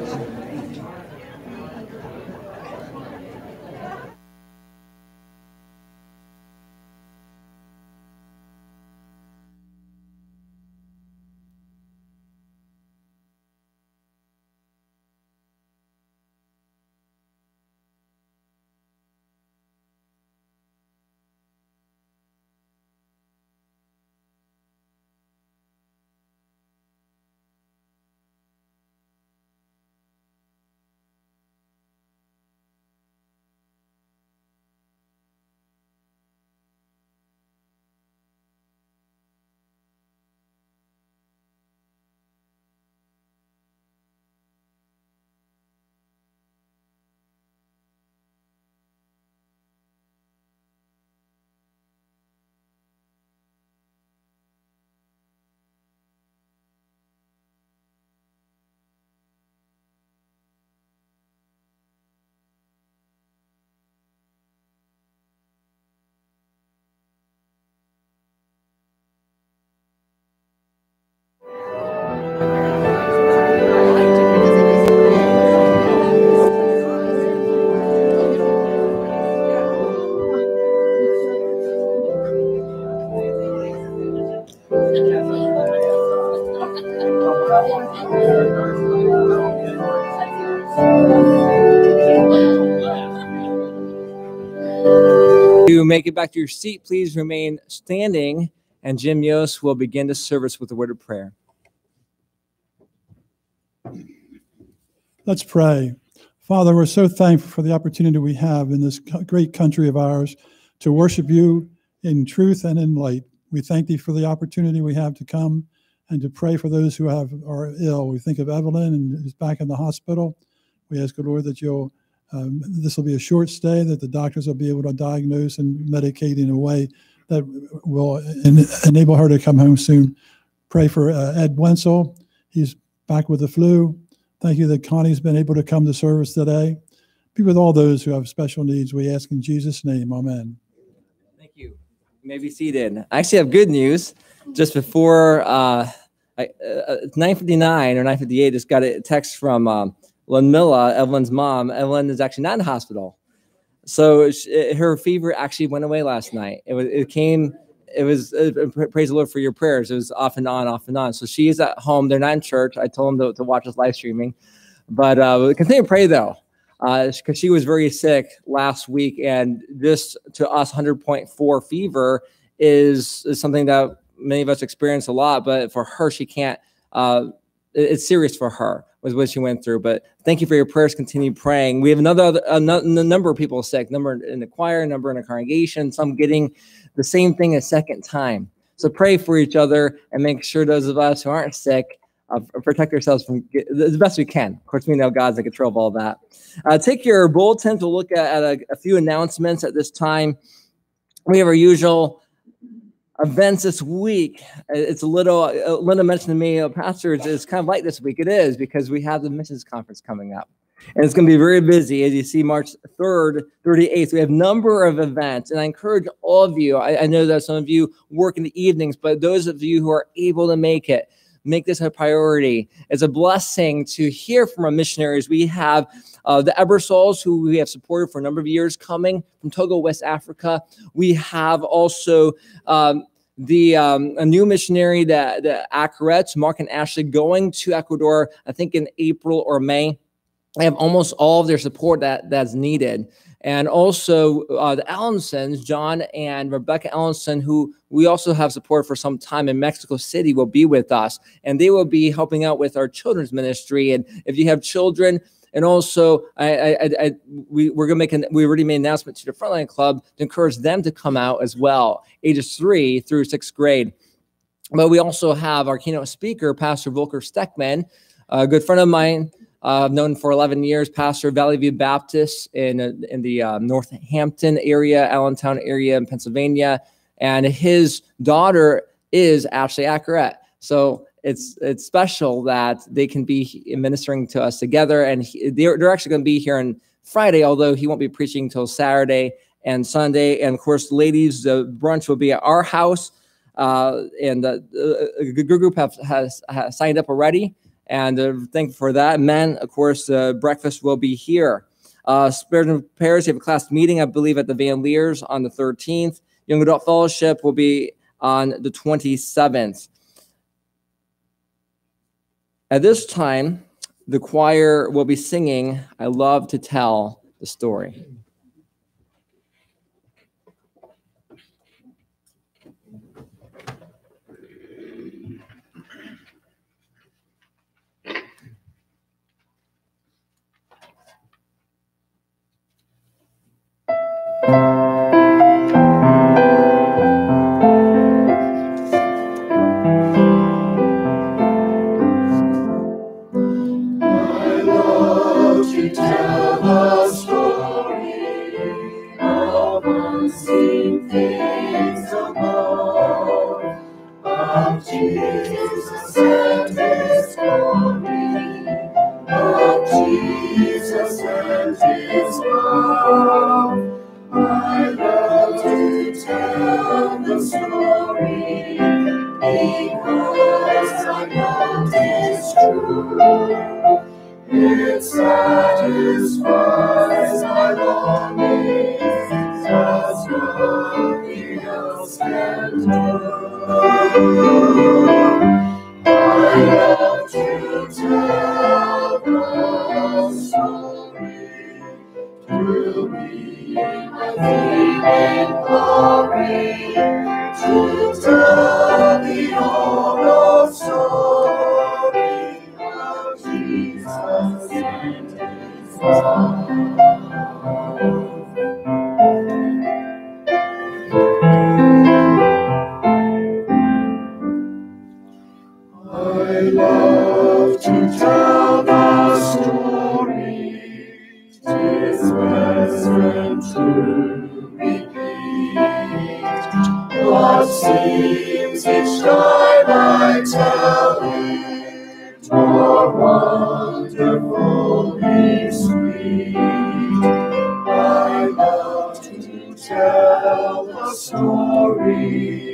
To make it back to your seat, please remain standing, and Jim Yost will begin the service with a word of prayer. Let's pray. Father, we're so thankful for the opportunity we have in this great country of ours to worship you in truth and in light. We thank thee for the opportunity we have to come and to pray for those who have are ill. We think of Evelyn and who's back in the hospital. We ask, the Lord, that you'll um, this will be a short stay, that the doctors will be able to diagnose and medicate in a way that will en- enable her to come home soon. Pray for uh, Ed Wenzel. He's back with the flu. Thank you that Connie's been able to come to service today. Be with all those who have special needs. We ask in Jesus' name. Amen. Thank you. You may be seated. I actually have good news. Just before uh, I, uh, 9:59 or 9:58, just got a text from um, Milla, Evelyn's mom, Evelyn is actually not in the hospital. So she, her fever actually went away last night. It was, it came, it was, uh, praise the Lord for your prayers. It was off and on, off and on. So she is at home. They're not in church. I told them to, to watch us live streaming, but uh, continue to pray though, because uh, she was very sick last week. And this to us, 100.4 fever is, is something that many of us experience a lot, but for her, she can't, uh, it's serious for her was what she went through. But thank you for your prayers. Continue praying. We have another a number of people sick, number in the choir, number in the congregation, some getting the same thing a second time. So pray for each other and make sure those of us who aren't sick uh, protect ourselves from the best we can. Of course, we know God's in control of all that. Uh, take your bulletins. We'll look at, at a, a few announcements at this time. We have our usual events this week. It's a little, uh, Linda mentioned to me, uh, Pastor, it's, it's, kind of like this week. It is because we have the missions conference coming up. And it's going to be very busy. As you see, March 3rd, 38th, we have a number of events. And I encourage all of you, I, I know that some of you work in the evenings, but those of you who are able to make it, make this a priority. It's a blessing to hear from our missionaries. We have uh, the Ebersols, who we have supported for a number of years, coming from Togo, West Africa. We have also um, the um, a new missionary, the, the Acarets, Mark and Ashley, going to Ecuador, I think in April or May. They have almost all of their support that that's needed. And also uh, the Allensons, John and Rebecca Allenson, who we also have support for some time in Mexico City, will be with us. And they will be helping out with our children's ministry. And if you have children, and also, I, I, I we, we're going to make an, we already made an announcement to the Frontline Club to encourage them to come out as well, ages three through sixth grade. But we also have our keynote speaker, Pastor Volker Steckman, a good friend of mine. Uh, I've known for 11 years, pastor of Valley View Baptist in, uh, in the uh, Northampton area, Allentown area in Pennsylvania. And his daughter is Ashley Acaret. So it's it's special that they can be ministering to us together, and he, they're they're actually going to be here on Friday, although he won't be preaching until Saturday and Sunday. And of course, ladies, the brunch will be at our house, uh, and the, the group have has, has signed up already. and uh, thankful for that. Men, of course, uh, breakfast will be here. Uh, Spiritual Pairs, you have a class meeting, I believe, at the Van Leers on the 13th. Young Adult Fellowship will be on the 27th. At this time, the choir will be singing, I Love to Tell the Story. It satisfies my longings as nothing else can do. Story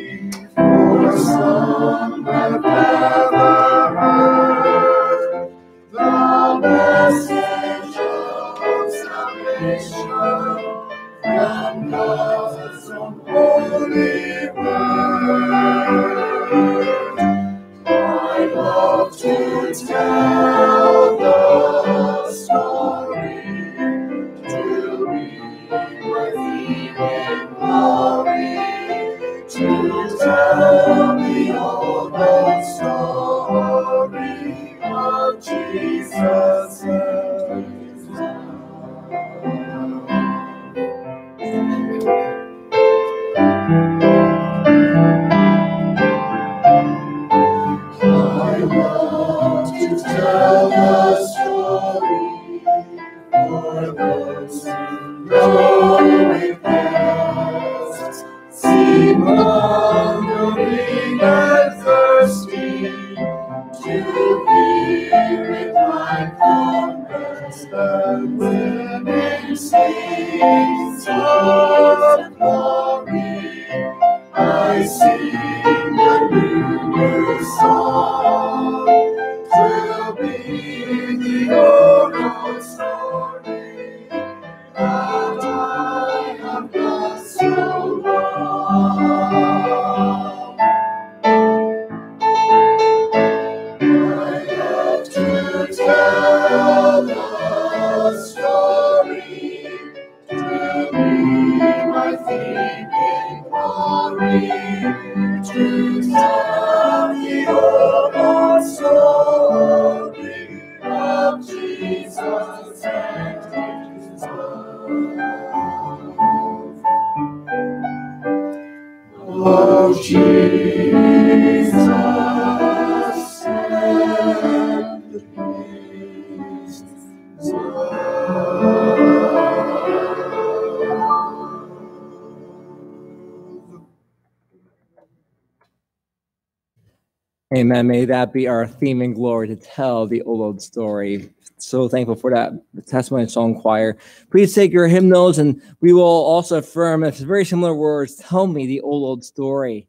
May that be our theme and glory to tell the old, old story. So thankful for that testimony song choir. Please take your hymnals and we will also affirm it's very similar words. Tell me the old, old story.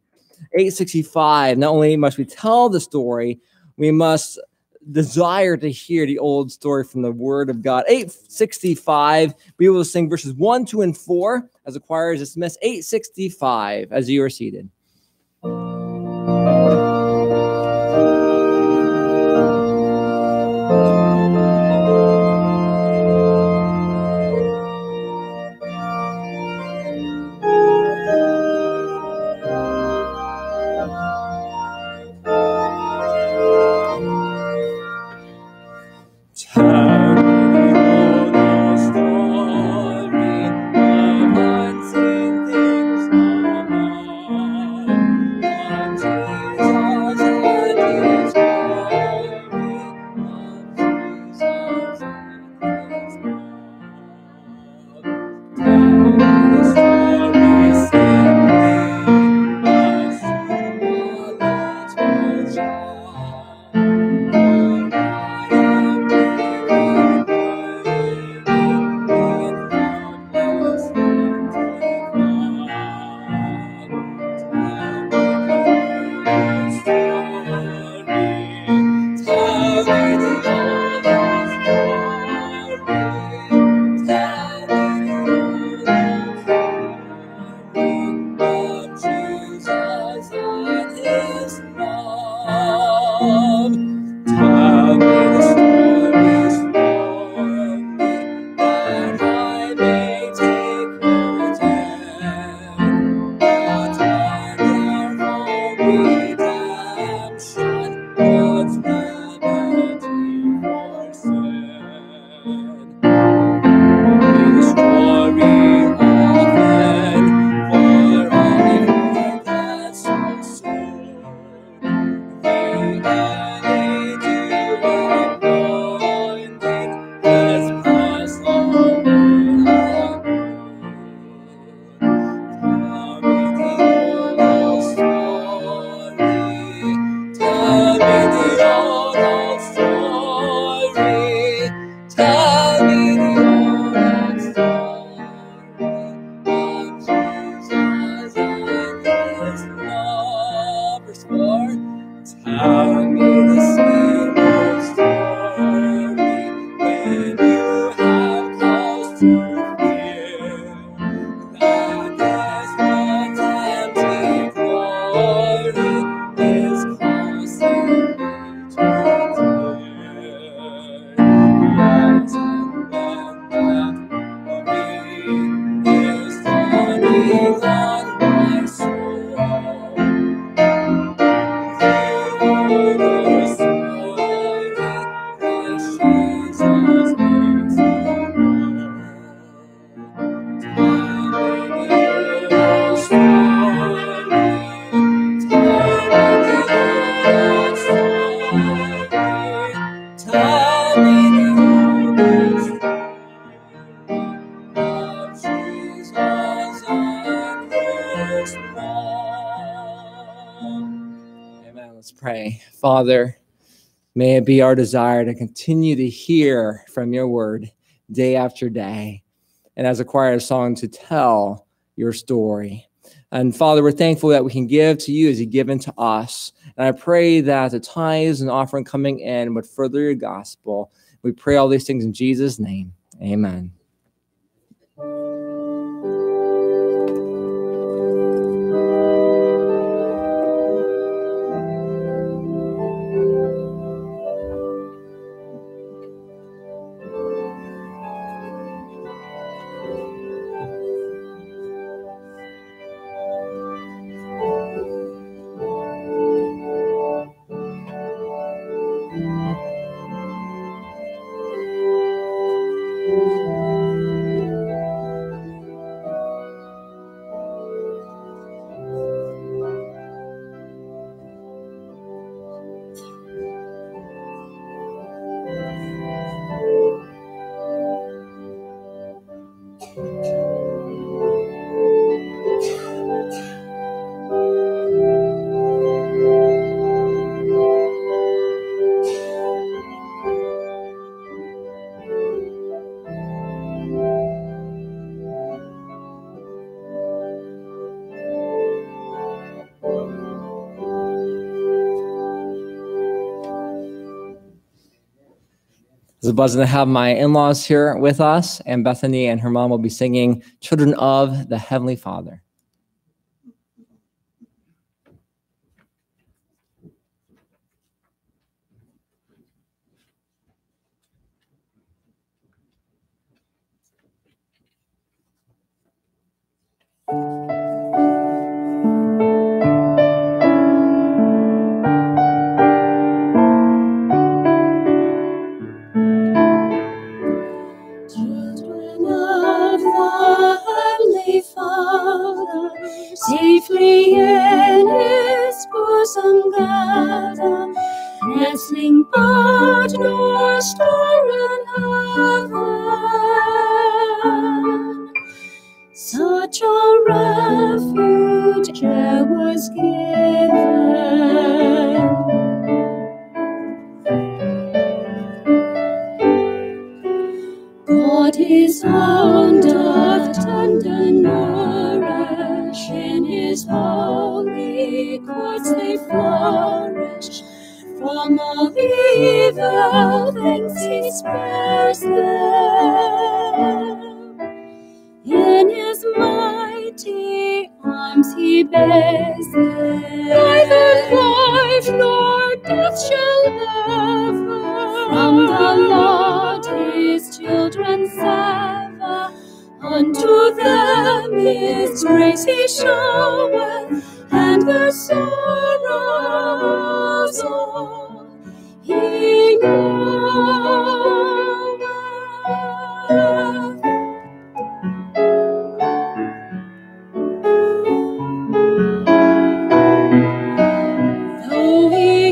865. Not only must we tell the story, we must desire to hear the old story from the Word of God. 865, we will sing verses 1, 2, and 4 as the choir is dismissed. 865 as you are seated. Father, may it be our desire to continue to hear from your word day after day. And as a choir a song to tell your story. And Father, we're thankful that we can give to you as you've given to us. And I pray that the tithes and offering coming in would further your gospel. We pray all these things in Jesus' name. Amen. Blessing to have my in laws here with us, and Bethany and her mom will be singing Children of the Heavenly Father.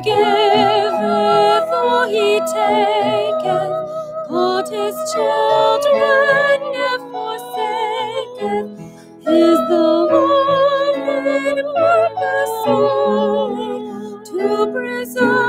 Giveth or he taketh, God his children never forsaketh. Is the Lord purpose only to preserve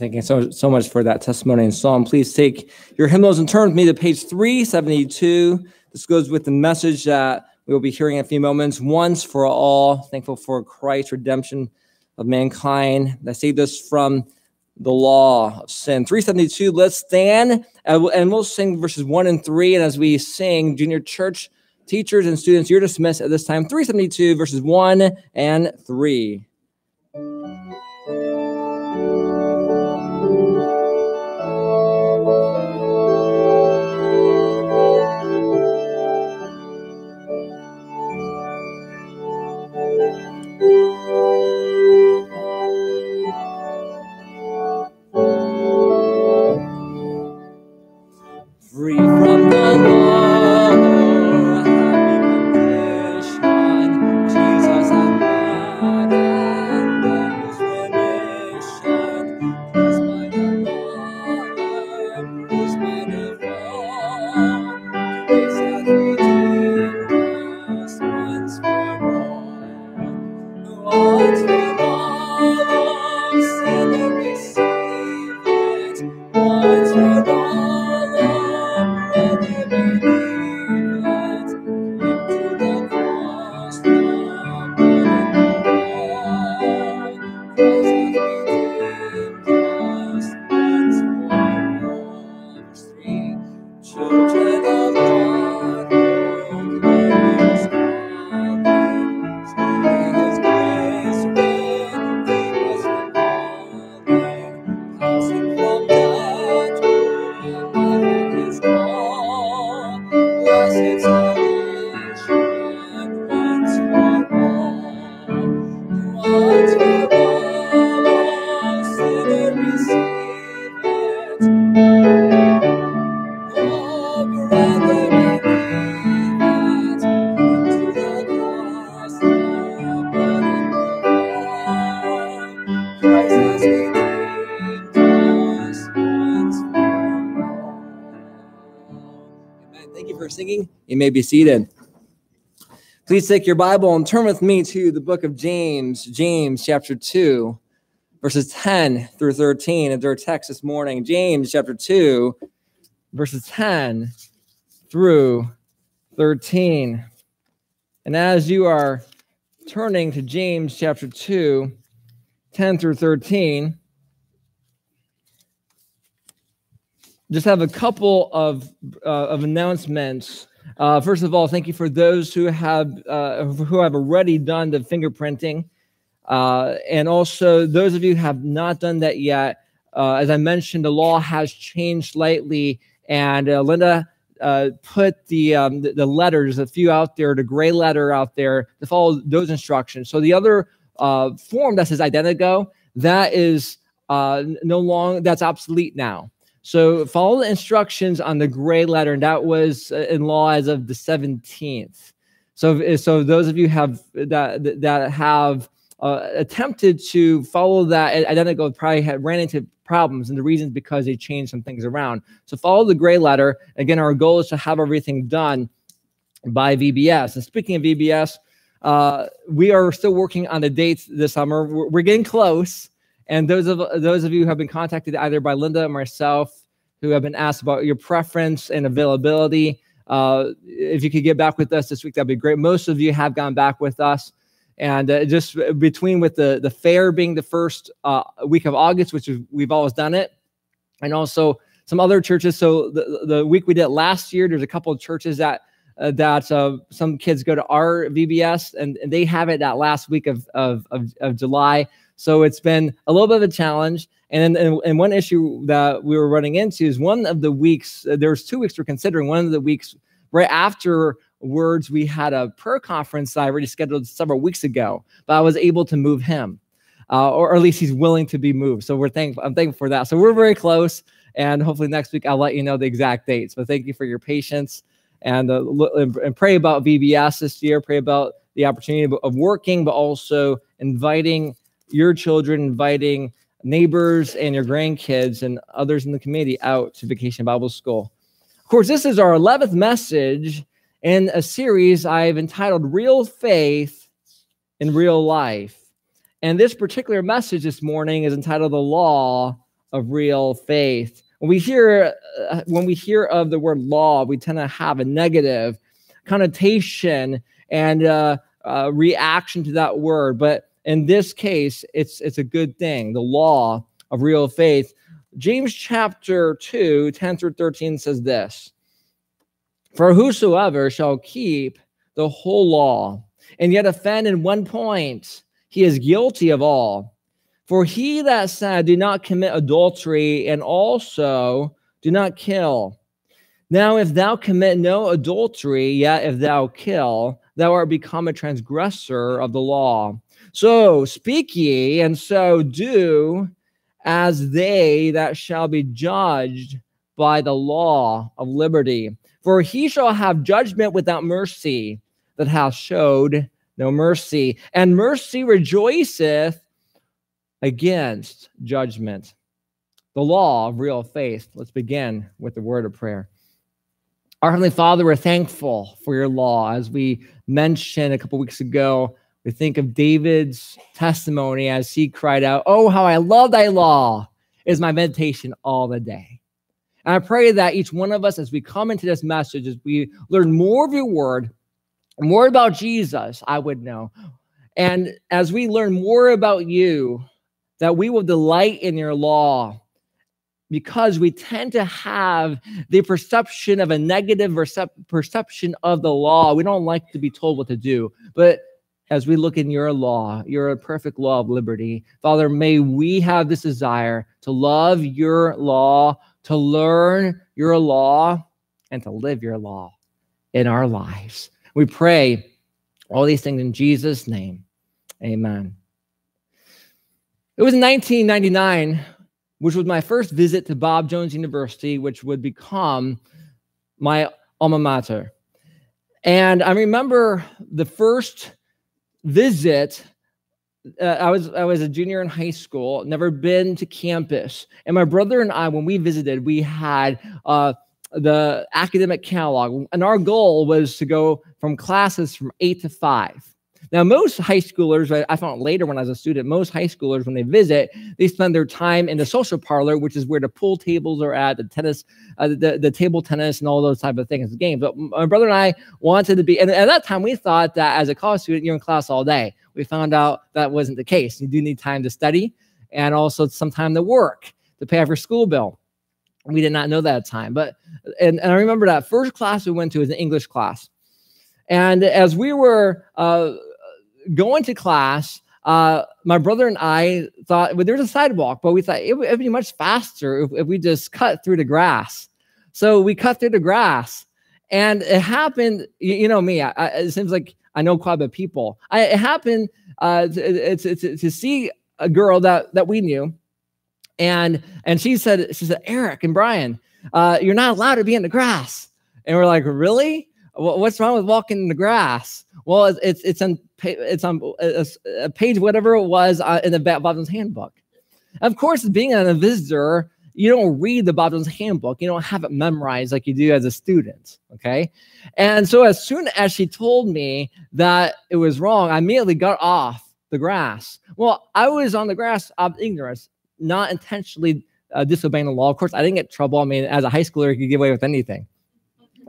And Thank you so, so much for that testimony and psalm. Please take your hymnals and turn with me to page 372. This goes with the message that we will be hearing in a few moments. Once for all, thankful for Christ's redemption of mankind that saved us from the law of sin. 372, let's stand and we'll sing verses 1 and 3. And as we sing, junior church teachers and students, you're dismissed at this time. 372, verses 1 and 3. May be seated. Please take your Bible and turn with me to the book of James, James chapter 2, verses 10 through 13. And our text this morning, James chapter 2, verses 10 through 13. And as you are turning to James chapter 2, 10 through 13, just have a couple of, uh, of announcements. Uh, first of all, thank you for those who have uh, who have already done the fingerprinting, uh, and also those of you who have not done that yet. Uh, as I mentioned, the law has changed slightly, and uh, Linda put the, um, the, the letters, a few out there, the gray letter out there to follow those instructions. So the other form that says IdentoGO, that is no longer that's obsolete now. So follow the instructions on the gray letter, and that was uh, in law as of the 17th. So, so those of you have that that have uh, attempted to follow that identical probably had ran into problems, and the reasons because they changed some things around. So follow the gray letter. Again, our goal is to have everything done by VBS. And speaking of VBS, uh, we are still working on the dates this summer. We're, we're getting close. And those of those of you who have been contacted either by Linda or myself, who have been asked about your preference and availability, uh, if you could get back with us this week, that'd be great. Most of you have gone back with us, and uh, just between with the the fair being the first uh, week of August, which we've always done it, and also some other churches. So the the week we did last year, there's a couple of churches that. Uh, that uh, some kids go to our VBS and, and, they have it that last week of, of, of, of July. So it's been a little bit of a challenge. And, and, and one issue that we were running into is one of the weeks, uh, there was two weeks we're considering. One of the weeks right afterwards, we had a prayer conference that I already scheduled several weeks ago, but I was able to move him. Uh, or, or, at least he's willing to be moved. So we're thankful. I'm thankful for that. So we're very close, and hopefully next week I'll let you know the exact dates. But thank you for your patience and uh, and pray about VBS this year. Pray about the opportunity of working, but also inviting your children, inviting neighbors and your grandkids and others in the community out to Vacation Bible School. Of course, this is our 11th message in a series I've entitled Real Faith in Real Life. And this particular message this morning is entitled The Law of Real Faith. When we hear uh, when we hear of the word law, we tend to have a negative connotation and uh, uh, reaction to that word. But in this case, it's it's a good thing. The law of real faith. James chapter 2, 10 through 13 says this For whosoever shall keep the whole law and yet offend in one point, he is guilty of all. For he that said, Do not commit adultery, and also do not kill. Now, if thou commit no adultery, yet if thou kill, thou art become a transgressor of the law. So speak ye, and so do as they that shall be judged by the law of liberty. For he shall have judgment without mercy that hath showed no mercy, and mercy rejoiceth against judgment. The law of real faith. Let's begin with the word of prayer. Our Heavenly Father, we're thankful for your law. As we mentioned a couple weeks ago, we think of David's testimony as he cried out, Oh, how I love thy law is my meditation all the day. And I pray that each one of us, as we come into this message, as we learn more of your word, more about Jesus, I would know. And as we learn more about you, that we will delight in your law because we tend to have the perception of a negative perception of the law. We don't like to be told what to do. But as we look in your law, your perfect law of liberty. Father, may we have this desire to love your law, to learn your law, and to live your law in our lives. We pray all these things in Jesus' name. Amen. It was 1999, which was my first visit to Bob Jones University, which would become my alma mater. And I remember the first visit uh, I was I was a junior in high school, never been to campus, and my brother and I, when we visited, we had uh, the academic catalog, and our goal was to go from classes from eight to five. Now, most high schoolers, I- found later when I was a student, most high schoolers, when they visit, they spend their time in the social parlor, which is where the pool tables are at, the tennis, uh, the, the table tennis, and all those type of things, games. But my brother and I wanted to be, and at that time, we thought that as a college student, you're in class all day. We found out that wasn't the case. You do need time to study and also some time to work to pay off your school bill. We did not know that at the time. But, and, and I remember that first class we went to was an English class. And as we were, uh, going to class, uh, my brother and I thought well, there's a sidewalk, but we thought it would be much faster if, if we just cut through the grass. So we cut through the grass, and it happened. You, you know me. I, I, it seems like I know quite a bit of people. I, it happened uh, to, to, to, to see a girl that that we knew, and and she said she said Eric and Brian, uh, you're not allowed to be in the grass. And we're like, really? Wha- What's wrong with walking in the grass? Well, it's it's, it's on it's on a, a page whatever it was uh, in the Ba- handbook. Of course, being a visitor, you don't read the Bob handbook. You don't have it memorized like you do as a student. Okay, and so as soon as she told me that it was wrong, I immediately got off the grass. Well, I was on the grass of ignorance, not intentionally uh, disobeying the law. Of course, I didn't get trouble. I mean, as a high schooler, you could get away with anything.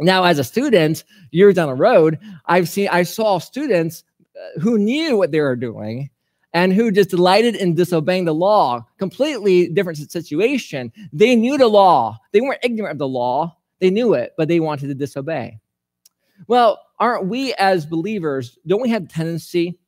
Now, as a student, years down the road, I've seen I saw students uh, who knew what they were doing and who just delighted in disobeying the law. Completely different situation. They knew the law. They weren't ignorant of the law. They knew it, but they wanted to disobey. Well, aren't we as believers? Don't we have tendency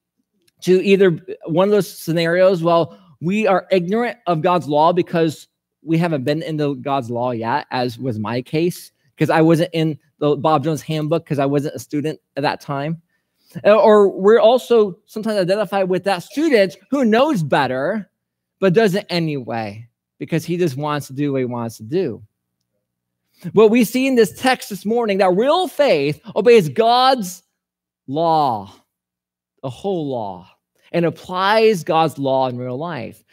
to either one of those scenarios? Well, we are ignorant of God's law because we haven't been into God's law yet, as was my case, because I wasn't in the Bob Jones handbook because I wasn't a student at that time. Uh, Or we're also sometimes identified with that student who knows better, but does it anyway because he just wants to do what he wants to do. What we see in this text this morning that real faith obeys God's law, the whole law, and applies God's law in real life.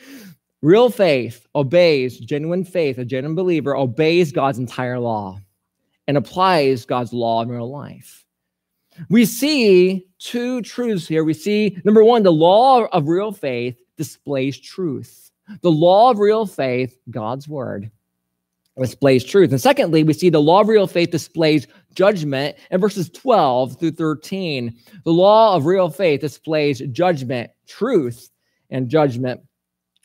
Real faith obeys, genuine faith, a genuine believer obeys God's entire law and applies God's law in real life. We see two truths here. We see, number one, the law of real faith displays truth. The law of real faith, God's word, displays truth. And secondly, we see the law of real faith displays judgment in verses 12 through 13. The law of real faith displays judgment, truth, and judgment.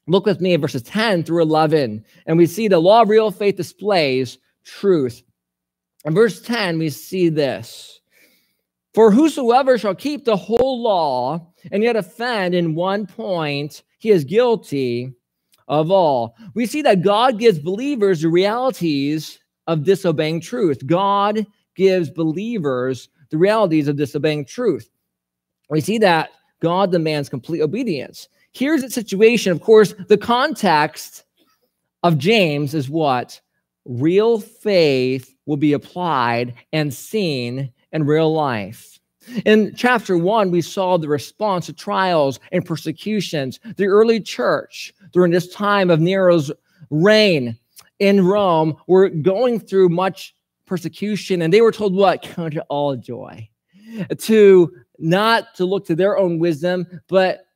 Look with me at verses 10 through 11, and we see the law of real faith displays truth. In verse 10, we see this For whosoever shall keep the whole law and yet offend in one point, he is guilty of all. We see that God gives believers the realities of disobeying truth. God gives believers the realities of disobeying truth. We see that God demands complete obedience. Here's the situation. Of course, the context of James is what? Real faith will be applied and seen in real life. In chapter one, we saw the response to trials and persecutions. The early church, during this time of Nero's reign in Rome, were going through much persecution, and they were told what? Count it all joy. To not to look to their own wisdom, but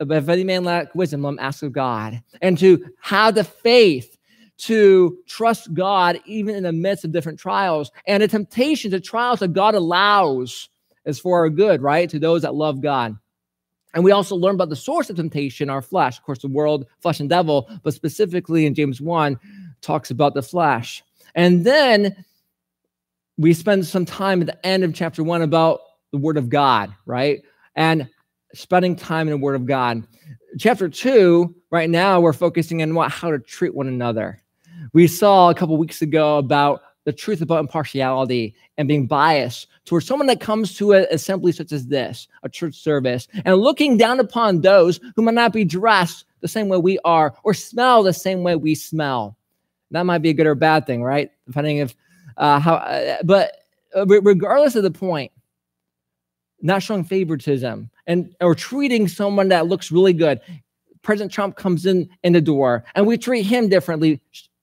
if any man lack wisdom, let him ask of God. And to have the faith to trust God even in the midst of different trials. And the temptations, the trials that God allows is for our good, right? To those that love God. And we also learn about the source of temptation, our flesh. Of course, the world, flesh, and devil, but specifically in James 1, talks about the flesh. And then we spend some time at the end of chapter 1 about the word of God, right? And spending time in the word of God. Chapter 2, right now, we're focusing on what how to treat one another. We saw a couple weeks ago about the truth about impartiality and being biased towards someone that comes to an assembly such as this, a church service, and looking down upon those who might not be dressed the same way we are or smell the same way we smell. That might be a good or bad thing, right? Depending if uh, how, uh, but regardless of the point, not showing favoritism and or treating someone that looks really good. President Trump comes in in the door and we treat him differently.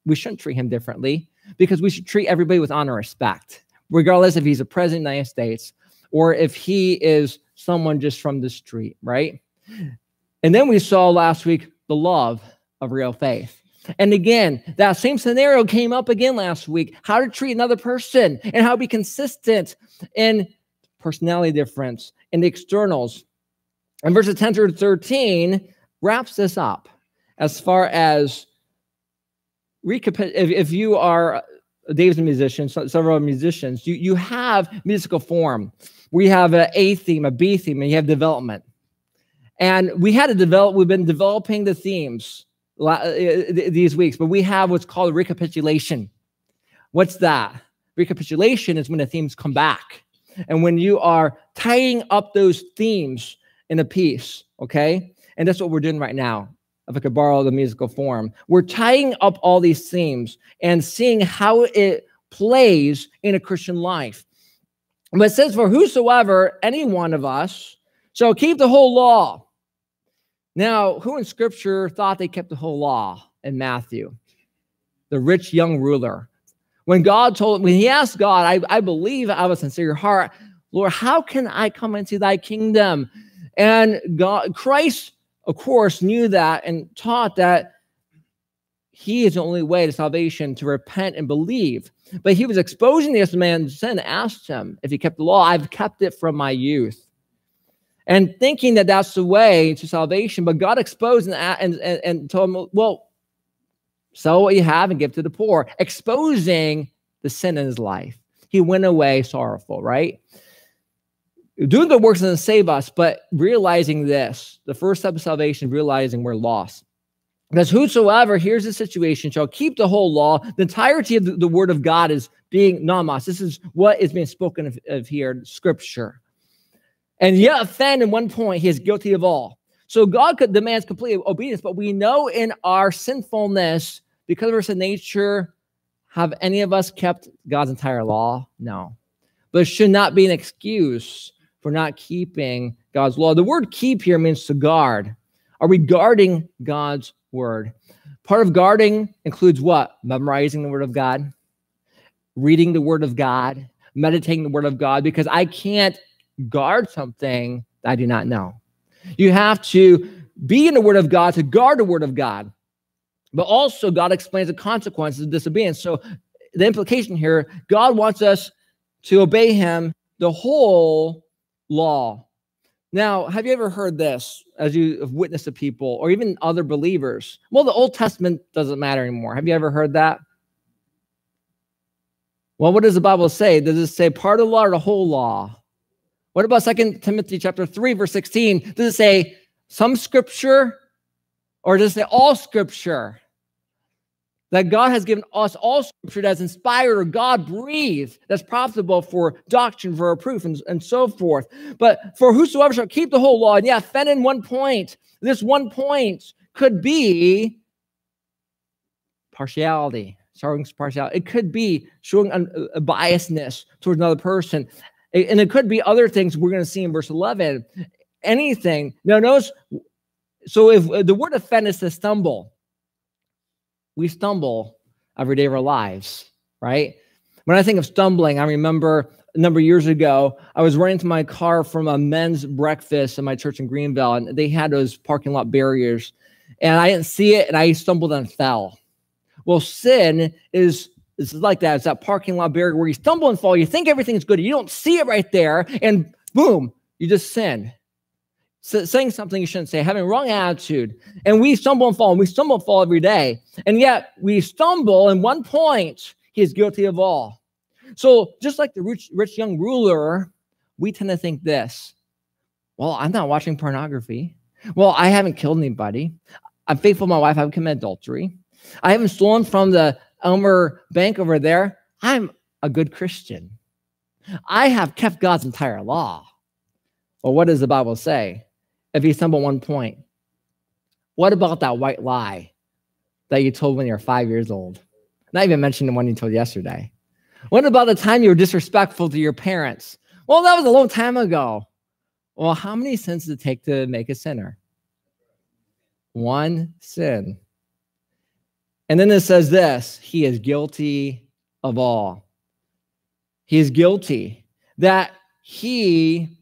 We shouldn't treat him differently. because we should treat everybody with honor and respect, regardless if he's a president of the United States or if he is someone just from the street, right? And then we saw last week the love of real faith. And again, that same scenario came up again last week how to treat another person and how to be consistent in personality difference in the externals. And verses 10 through 13 wraps this up as far as recapi- if, if you are Dave's a musician, so- several musicians, you, you have musical form. We have an A theme, a B theme, and you have development. And we had to develop, we've been developing the themes uh, th- these weeks, but we have what's called recapitulation. What's that? Recapitulation is when the themes come back. And when you are tying up those themes in a piece, okay? And that's what we're doing right now. If I could borrow the musical form, we're tying up all these themes and seeing how it plays in a Christian life. But it says, For whosoever, any one of us, shall keep the whole law. Now, who in scripture thought they kept the whole law in Matthew? The rich young ruler. When God told, when he asked God, I, I believe out of a sincere heart, Lord, how can I come into thy kingdom? And God, Christ, of course, knew that and taught that he is the only way to salvation to repent and believe. But he was exposing this man's sin, asked him if he kept the law. I've kept it from my youth. And thinking that that's the way to salvation, but God exposed and, and, and, and told him, well, sell what you have and give to the poor, exposing the sin in his life. He went away sorrowful, right? Doing good works doesn't save us, but realizing this, the first step of salvation, realizing we're lost. Because whosoever hears the situation shall keep the whole law. The entirety of the, the word of God is being nomos. This is what is being spoken of, of here, scripture. And yet offend in one point, he is guilty of all. So God could, demands complete obedience, but we know in our sinfulness, because of our sin nature, have any of us kept God's entire law? No. But it should not be an excuse for not keeping God's law. The word keep here means to guard. Are we guarding God's word? Part of guarding includes what? Memorizing the word of God, reading the word of God, meditating the word of God, because I can't guard something I do not know. You have to be in the word of God to guard the word of God. But also, God explains the consequences of disobedience. So, the implication here God wants us to obey Him the whole law. Now, have you ever heard this as you have witnessed to people or even other believers? Well, the Old Testament doesn't matter anymore. Have you ever heard that? Well, what does the Bible say? Does it say part of the law or the whole law? What about Second Timothy chapter 3, verse 16? Does it say some scripture or does it say all scripture? That God has given us all scripture that's inspired or God breathed, that's profitable for doctrine, for reproof, and, and so forth. But for whosoever shall keep the whole law, and yeah, fed in one point, this one point could be partiality, showing partiality. It could be showing a, a biasness towards another person. And it could be other things we're going to see in verse 11. Anything. Now, notice, so if the word offend is to stumble, we stumble every day of our lives, right? When I think of stumbling, I remember a number of years ago, I was running to my car from a men's breakfast in my church in Greenville, and they had those parking lot barriers, and I didn't see it, and I stumbled and fell. Well, sin is is like that. It's that parking lot barrier where you stumble and fall. You think everything's good, you don't see it right there, and boom, you just sin saying something you shouldn't say, having wrong attitude. And we stumble and fall, and we stumble and fall every day. And yet we stumble, and one point, he is guilty of all. So just like the rich, rich young ruler, we tend to think this well, I'm not watching pornography. Well, I haven't killed anybody. I'm faithful to my wife. I haven't committed adultery. I haven't stolen from the Elmer Bank over there. I'm a good Christian. I have kept God's entire law. Well, what does the Bible say? If you stumble one point? What about that white lie that you told when you were five years old? Not even mentioning the one you told yesterday. What about the time you were disrespectful to your parents? Well, that was a long time ago. Well, how many sins does it take to make a sinner? One sin. And then it says this He is guilty of all. He is guilty that he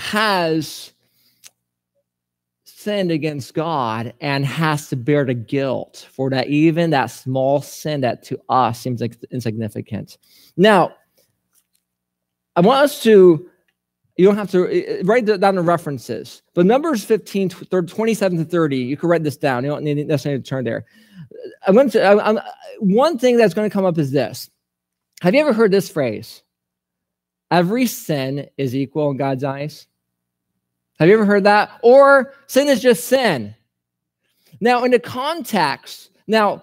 has sinned against God and has to bear the guilt for that, even that small sin that to us seems like insignificant. Now, I want us to, you don't have to uh, write down the references, but Numbers 15, 27 to 30, you can write this down. You don't need necessarily to turn there. I'm going to, I'm, one thing that's going to come up is this. Have you ever heard this phrase? Every sin is equal in God's eyes. Have you ever heard that? Or sin is just sin. Now, in the context, now,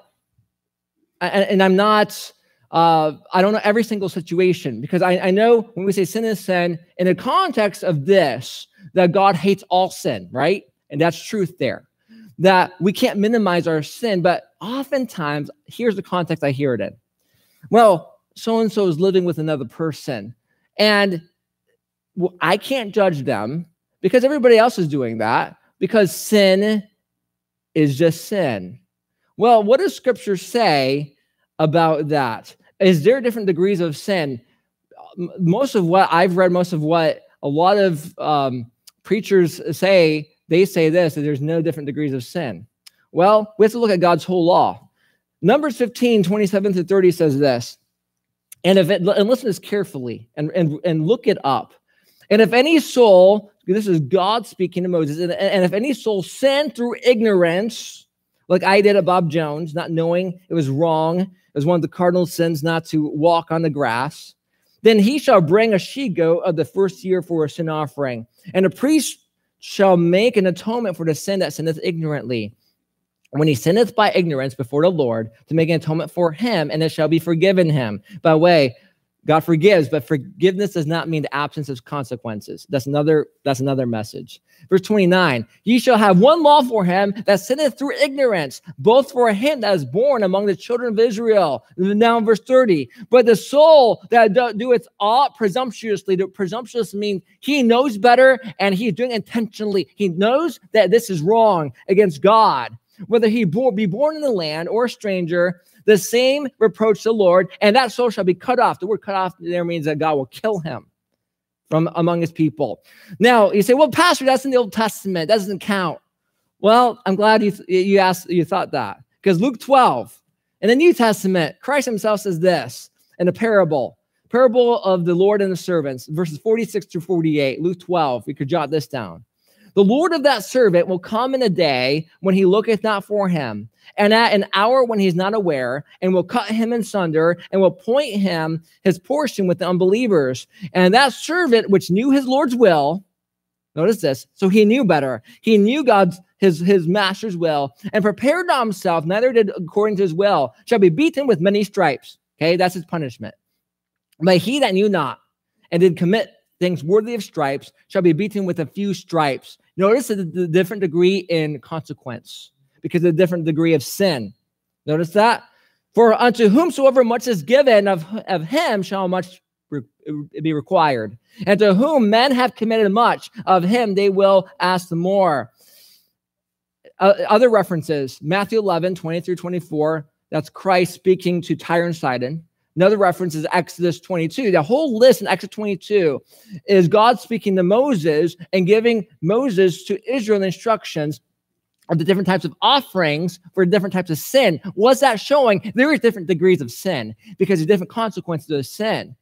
and, and I'm not, uh, I don't know every single situation because I, I know when we say sin is sin, in the context of this, that God hates all sin, right? And that's truth there. That we can't minimize our sin, but oftentimes, here's the context I hear it in. Well, so and so is living with another person, and I can't judge them because everybody else is doing that because sin is just sin. Well, what does scripture say about that? Is there different degrees of sin? Most of what I've read, most of what a lot of um, preachers say, they say this that there's no different degrees of sin. Well, we have to look at God's whole law. Numbers 15, 27 to 30 says this. And if it, and listen to this carefully and, and, and look it up. And if any soul, this is God speaking to Moses, and, and if any soul sinned through ignorance, like I did at Bob Jones, not knowing it was wrong, it was one of the cardinal sins not to walk on the grass, then he shall bring a she goat of the first year for a sin offering. And a priest shall make an atonement for the sin that sinneth ignorantly. When he sinneth by ignorance before the Lord to make an atonement for him, and it shall be forgiven him. By way, God forgives, but forgiveness does not mean the absence of consequences. That's another, that's another message. Verse 29, ye shall have one law for him that sinneth through ignorance, both for him that is born among the children of Israel. Now in verse 30, but the soul that doeth aught presumptuously, the presumptuous means he knows better and he's doing intentionally. He knows that this is wrong against God. Whether he be born in the land or a stranger, the same reproach the Lord, and that soul shall be cut off. The word cut off there means that God will kill him from among his people. Now, you say, well, Pastor, that's in the Old Testament. That doesn't count. Well, I'm glad you, you asked, you thought that. Because Luke 12, in the New Testament, Christ himself says this in a parable, parable of the Lord and the servants, verses 46 through 48, Luke 12. We could jot this down. The Lord of that servant will come in a day when he looketh not for him, and at an hour when he's not aware, and will cut him in sunder, and will point him his portion with the unbelievers. And that servant which knew his Lord's will, notice this, so he knew better. He knew God's his, his master's will, and prepared not himself, neither did according to his will, shall be beaten with many stripes. Okay, that's his punishment. But he that knew not and did commit things worthy of stripes shall be beaten with a few stripes. Notice the, the different degree in consequence because of the different degree of sin. Notice that. For unto whomsoever much is given of, of him shall much re- be required. And to whom men have committed much, of him they will ask the more. Uh, other references Matthew 11, 20 through 24. That's Christ speaking to Tyre and Sidon. Another reference is Exodus 22. The whole list in Exodus 22 is God speaking to Moses and giving Moses to Israel instructions of the different types of offerings for different types of sin. What's that showing? There is different degrees of sin because there's different consequences of sin.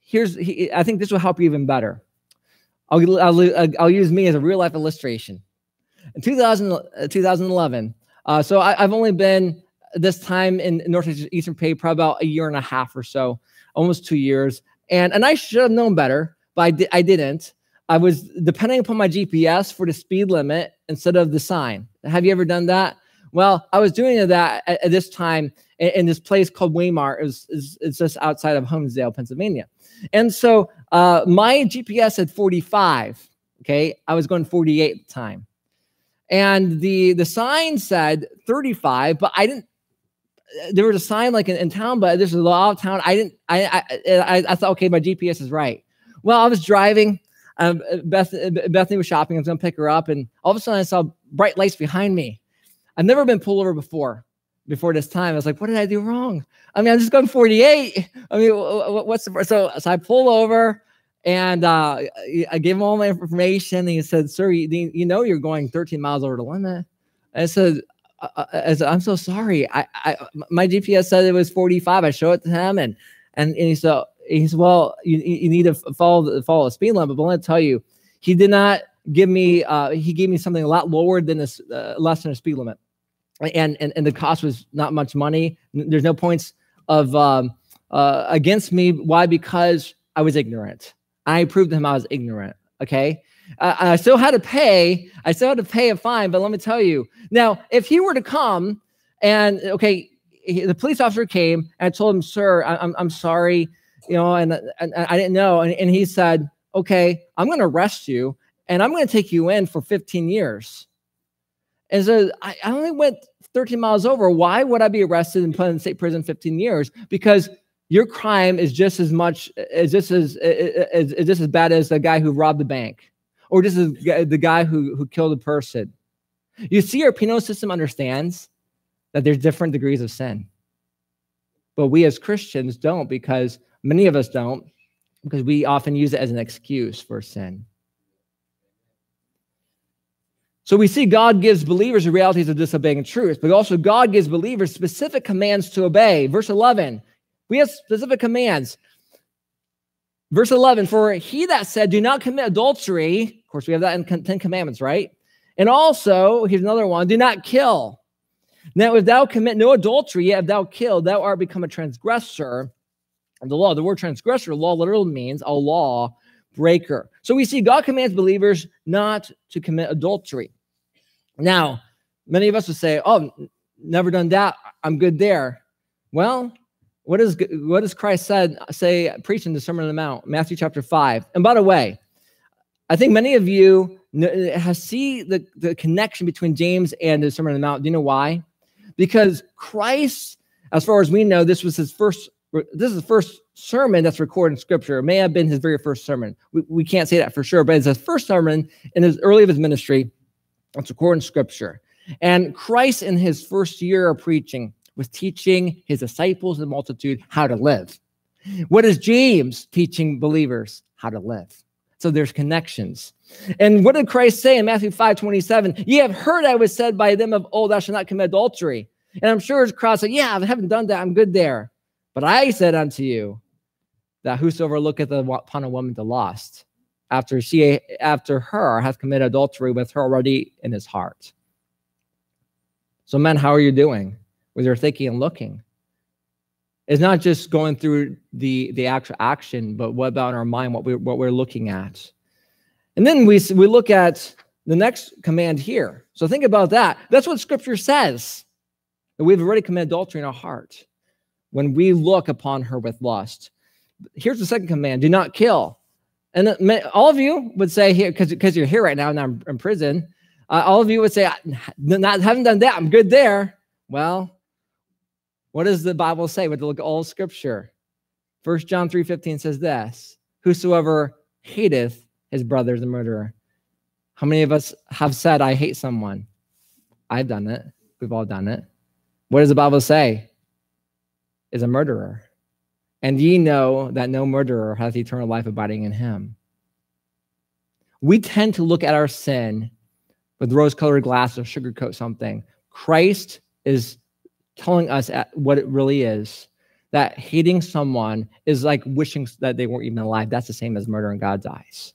Here's, I think this will help you even better. I'll, I'll, I'll use me as a real life illustration. In 2000, 2011, uh, so I, I've only been this time in Northeastern PA, probably about a year and a half or so, almost two years. And, and I should have known better, but I, di- I didn't. I was depending upon my GPS for the speed limit instead of the sign. Have you ever done that? Well, I was doing that at, at this time in, in, this place called Waymart. It was, it's, it's just outside of Honesdale, Pennsylvania. And so uh, my GPS said 45. Okay. I was going 48 at the time. And the, the sign said 35, but I didn't there was a sign like in, in town, but there's a law of town. I didn't. I, I I I thought, okay, my GPS is right. Well, I was driving. Um, uh, Beth, uh, Bethany was shopping. I was gonna pick her up, and all of a sudden, I saw bright lights behind me. I've never been pulled over before, before this time. I was like, what did I do wrong? I mean, I'm just going 48. I mean, wh- wh- what's the so so I pull over and uh, I gave him all my information. And he said, "Sir, you, you know you're going 13 miles over the limit." I said, uh, I, I "I'm so sorry. I, I my GPS said it was 45. I show it to him, and and, and he said, he said, well, you, you need to follow the follow the speed limit. But let me tell you, he did not give me. Uh, he gave me something a lot lower than this, uh, less than a speed limit, and and and the cost was not much money. There's no points of um, uh, against me. Why? Because I was ignorant. I proved to him I was ignorant. Okay. Uh, I still had to pay. I still had to pay a fine. But let me tell you now, if he were to come and okay, he, the police officer came and I told him, "Sir, I, I'm I'm sorry, you know," and, and, I didn't know, and, and he said, "Okay, I'm going to arrest you and I'm going to take you in for 15 years." And so I, I only went 13 miles over. Why would I be arrested and put in state prison 15 years? Because your crime is just as much is just as is, is just as bad as the guy who robbed the bank or just as the guy who who killed a person you see our penal system understands that there's different degrees of sin but we as christians don't because many of us don't because we often use it as an excuse for sin so we see God gives believers the realities of disobeying truth, but also God gives believers specific commands to obey. Verse 11, we have specific commands. Verse 11, for he that said, do not commit adultery, of course, we have that in 10 commandments, right? And also, here's another one, do not kill. Now, if thou commit no adultery, yet if thou kill, thou art become a transgressor of the law. The word transgressor, law literally means a law breaker. So we see God commands believers not to commit adultery. Now, many of us would say, "Oh, never done that. I'm good there." Well, what is what does Christ said say preaching the Sermon on the Mount, Matthew chapter five? And by the way, I think many of you uh, have see the, the connection between James and the Sermon on the Mount. Do you know why? Because Christ, as far as we know, this was his first. This is the first sermon that's recorded in Scripture. It may have been his very first sermon. We, we can't say that for sure, but it's his first sermon in his early of his ministry. It's recorded in Scripture. And Christ, in his first year of preaching, was teaching his disciples and multitude how to live. What is James teaching believers? How to live. So there's connections. And what did Christ say in Matthew 5 27? Ye have heard I was said by them of old, thou shall not commit adultery. And I'm sure his crowd said, Yeah, I haven't done that. I'm good there. But I said unto you that whosoever looketh upon a woman to lust, after she after her hath committed adultery with her already in his heart. So, men, how are you doing with your thinking and looking? It's not just going through the the actual action, but what about our mind, what we what we're looking at, and then we we look at the next command here. So think about that. That's what Scripture says that we've already committed adultery in our heart when we look upon her with lust. Here's the second command: do not kill. And all of you would say here, because you're here right now and I'm in prison, uh, all of you would say, "I not haven't done that. I'm good there. Well, what does the Bible say? With the look at all Scripture, First John three fifteen says this: Whosoever hateth his brother is a murderer. How many of us have said, "I hate someone"? I've done it. We've all done it. What does the Bible say? Is a murderer. And ye know that no murderer hath eternal life abiding in him. We tend to look at our sin with rose colored glasses or sugarcoat something. Christ is telling us at what it really is that hating someone is like wishing that they weren't even alive. That's the same as murder in God's eyes.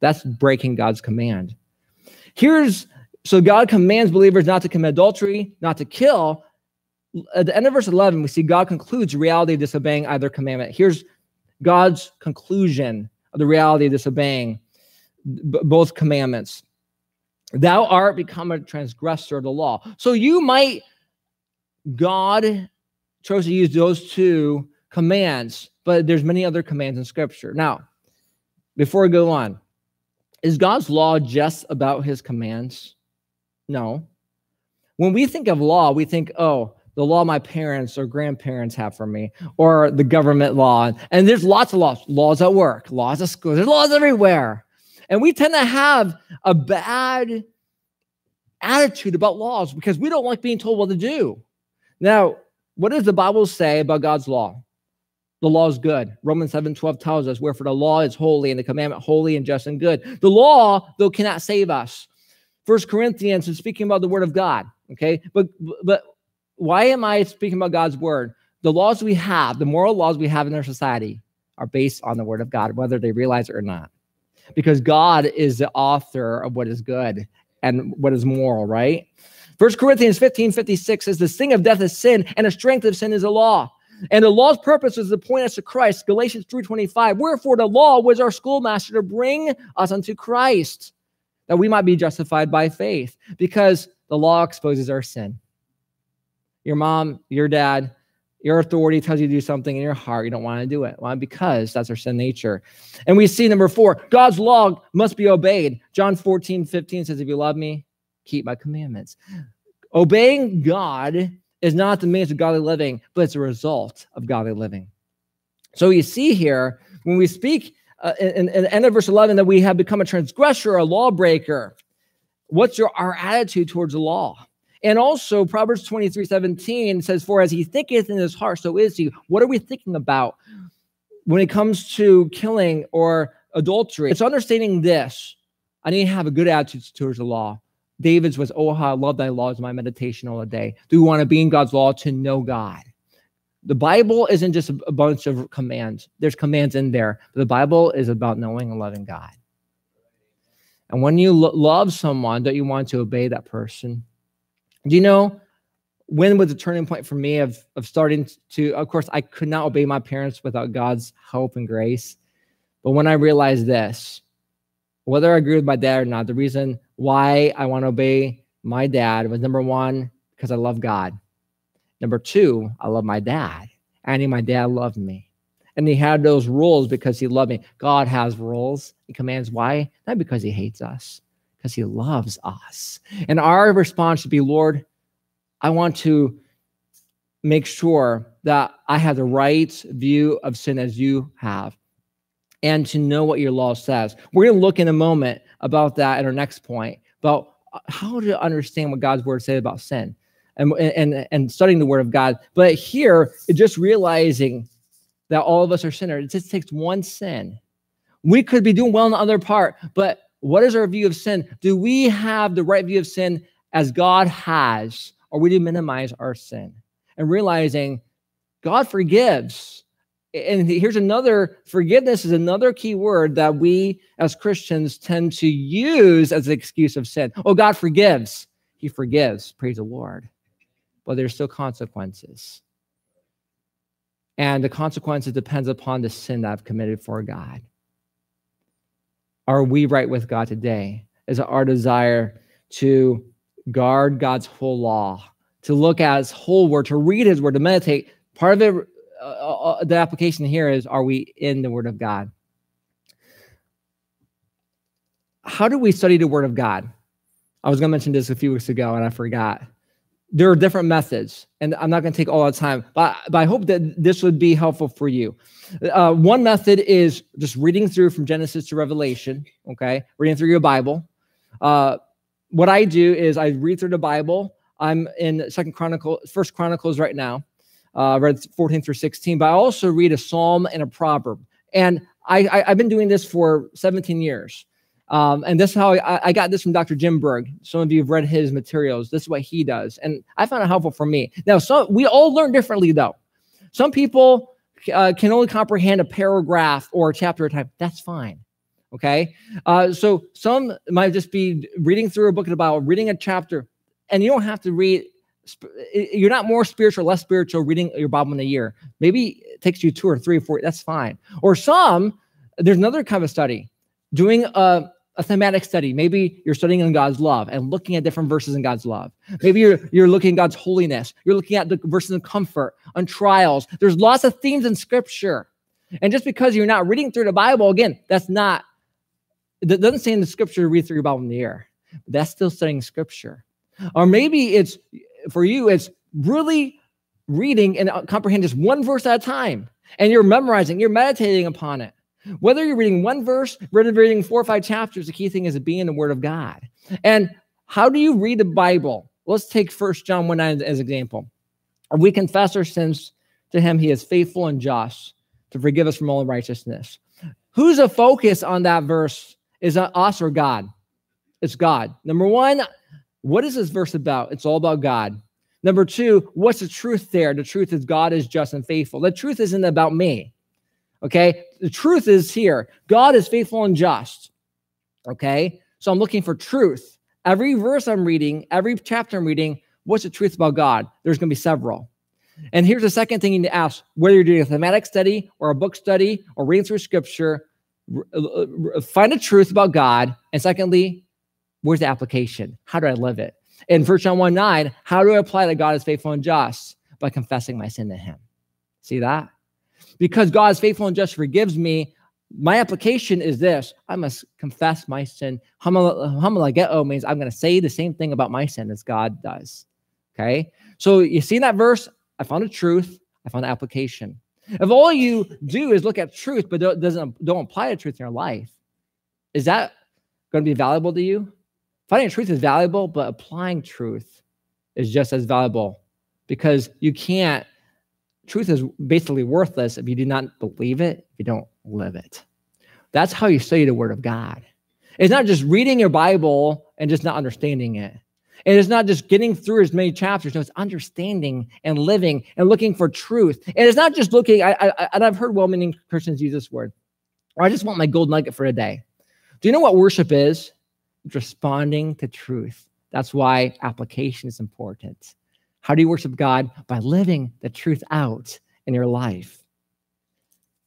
That's breaking God's command. Here's so God commands believers not to commit adultery, not to kill, at the end of verse 11, we see God concludes reality of disobeying either commandment. Here's God's conclusion of the reality of disobeying both commandments. Thou art become a transgressor of the law. So you might, God chose to use those two commands, but there's many other commands in Scripture. Now, before we go on, is God's law just about his commands? No. When we think of law, we think, oh, the law my parents or grandparents have for me, or the government law. And there's lots of laws, laws at work, laws at school, there's laws everywhere. And we tend to have a bad attitude about laws because we don't like being told what to do. Now, what does the Bible say about God's law? The law is good. Romans 7 12 tells us, wherefore the law is holy and the commandment holy and just and good. The law, though, cannot save us. First Corinthians is speaking about the word of God. Okay. But but why am I speaking about God's word? The laws we have, the moral laws we have in our society are based on the word of God, whether they realize it or not. Because God is the author of what is good and what is moral, right? First Corinthians 15 56 says, The sting of death is sin, and the strength of sin is the law. And the law's purpose is to point us to Christ. Galatians 3:25. Wherefore the law was our schoolmaster to bring us unto Christ, that we might be justified by faith, because the law exposes our sin. Your mom, your dad, your authority tells you to do something in your heart, you don't want to do it. Why? Because that's our sin nature. And we see number four, God's law must be obeyed. John 14, 15 says, If you love me, keep my commandments. Obeying God is not the means of godly living, but it's a result of godly living. So you see here, when we speak uh, in, in, the end of verse 11 that we have become a transgressor, a lawbreaker, what's your, our attitude towards the law? And also, Proverbs 23 17 says, For as he thinketh in his heart, so is he. What are we thinking about when it comes to killing or adultery? It's understanding this. I need to have a good attitude towards the law. David's was, Oh, how I love thy law laws, my meditation all the day. Do we want to be in God's law to know God? The Bible isn't just a bunch of commands, there's commands in there. But the Bible is about knowing and loving God. And when you lo- love someone, don't you want to obey that person? Do you know when was the turning point for me of, of starting to, of course, I could not obey my parents without God's help and grace. But when I realized this, whether I agree with my dad or not, the reason why I want to obey my dad was number one, because I love God. Number two, I love my dad. And he, my dad loved me. And he had those rules because he loved me. God has rules. He commands why? Not because he hates us, because he loves us. And our response should be, Lord, I want to make sure that I have the right view of sin as you have and to know what your law says. We're going to look in a moment about that in our next point about uh, how to understand what God's word says about sin and, and, and studying the word of God. But here, just realizing that all of us are sinners, it just takes one sin. We could be doing well in the other part, but what is our view of sin? Do we have the right view of sin as God has, or we do minimize our sin? And realizing God forgives. And here's another forgiveness is another key word that we as Christians tend to use as an excuse of sin. Oh, God forgives. He forgives. Praise the Lord. But there's still consequences. And the consequences depends upon the sin that I've committed for God. Are we right with God today? Is it our desire to guard God's whole law, to look at his whole word, to read his word, to meditate? Part of it, uh, uh, the application here is are we in the word of God? How do we study the word of God? I was going to mention this a few weeks ago and I forgot. There are different methods, and I'm not going to take all the time, but, but I hope that this would be helpful for you. Uh, one method is just reading through from Genesis to Revelation, okay? Reading through your Bible. Uh, what I do is I read through the Bible. I'm in Second Chronicle, First Chronicles right now. Uh, read 14 through 16, but I also read a psalm and a proverb. And I, I, have been doing this for 17 years. Um, and this is how I, I, got this from Dr. Jim Berg. Some of you have read his materials. This is what he does. And I found it helpful for me. Now, so we all learn differently, though. Some people uh, can only comprehend a paragraph or a chapter at a time. That's fine. Okay. Uh, so some might just be reading through a book of the Bible, reading a chapter, and you don't have to read. You're not more spiritual, less spiritual reading your Bible in a year. Maybe it takes you two or three or four. That's fine. Or some, there's another kind of study doing a, a thematic study. Maybe you're studying on God's love and looking at different verses in God's love. Maybe you're, you're looking at God's holiness. You're looking at the verses of comfort, on trials. There's lots of themes in scripture. And just because you're not reading through the Bible, again, that's not, it doesn't say in the scripture to read through your Bible in the year. That's still studying scripture. Or maybe it's, for you, it's really reading and comprehend just one verse at a time. And you're memorizing, you're meditating upon it. Whether you're reading one verse, whether you're reading four or five chapters, the key thing is being in the Word of God. And how do you read the Bible? Let's take First John 1 9 as example. If we confess our sins to him, he is faithful and just to forgive us from all unrighteousness. Who's a focus on that verse? Is it us or God? It's God. Number one, what is this verse about? It's all about God. Number two, what's the truth there? The truth is God is just and faithful. The truth isn't about me. Okay. The truth is here God is faithful and just. Okay. So I'm looking for truth. Every verse I'm reading, every chapter I'm reading, what's the truth about God? There's going to be several. And here's the second thing you need to ask whether you're doing a thematic study or a book study or reading through scripture, uh, find a truth about God. And secondly, where's the application? How do I live it? In 1 John 1 9, how do I apply that God is faithful and just? By confessing my sin to Him. See that? Because God is faithful and just forgives me, my application is this I must confess my sin. Homologeo oh, means I'm going to say the same thing about my sin as God does. Okay. So you see in that verse? I found a truth, I found an application. If all you do is look at truth but don't, doesn't don't apply the truth in your life, is that going to be valuable to you? Finding truth is valuable, but applying truth is just as valuable because you can't. Truth is basically worthless if you do not believe it, if you don't live it. That's how you study the Word of God. It's not just reading your Bible and just not understanding it. And it's not just getting through as many chapters. No, it's understanding and living and looking for truth. And it's not just looking. I, I and I've heard well-meaning Christians use this word. Or I just want my gold nugget for a day. Do you know what worship is? It's responding to truth. That's why application is important. How do you worship God? By living the truth out in your life.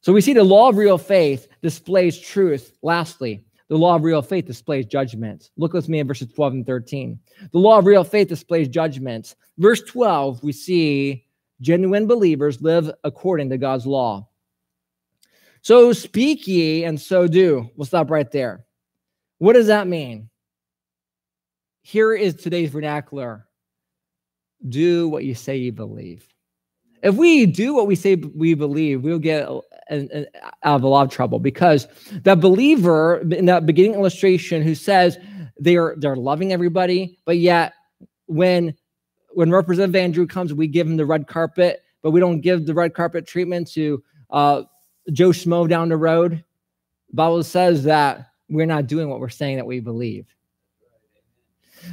So we see the law of real faith displays truth. Lastly, the law of real faith displays judgment. Look with me in verses 12 and 13. The law of real faith displays judgment. Verse 12, we see genuine believers live according to God's law. So speak ye and so do. We'll stop right there. What does that mean? Here is today's vernacular do what you say you believe. If we do what we say we believe, we'll get an, an, out of a lot of trouble because the believer in that beginning illustration who says they are they're loving everybody, but yet when when Representative Andrew comes, we give him the red carpet, but we don't give the red carpet treatment to uh, Joe Schmo down the road. Bible says that we're not doing what we're saying that we believe.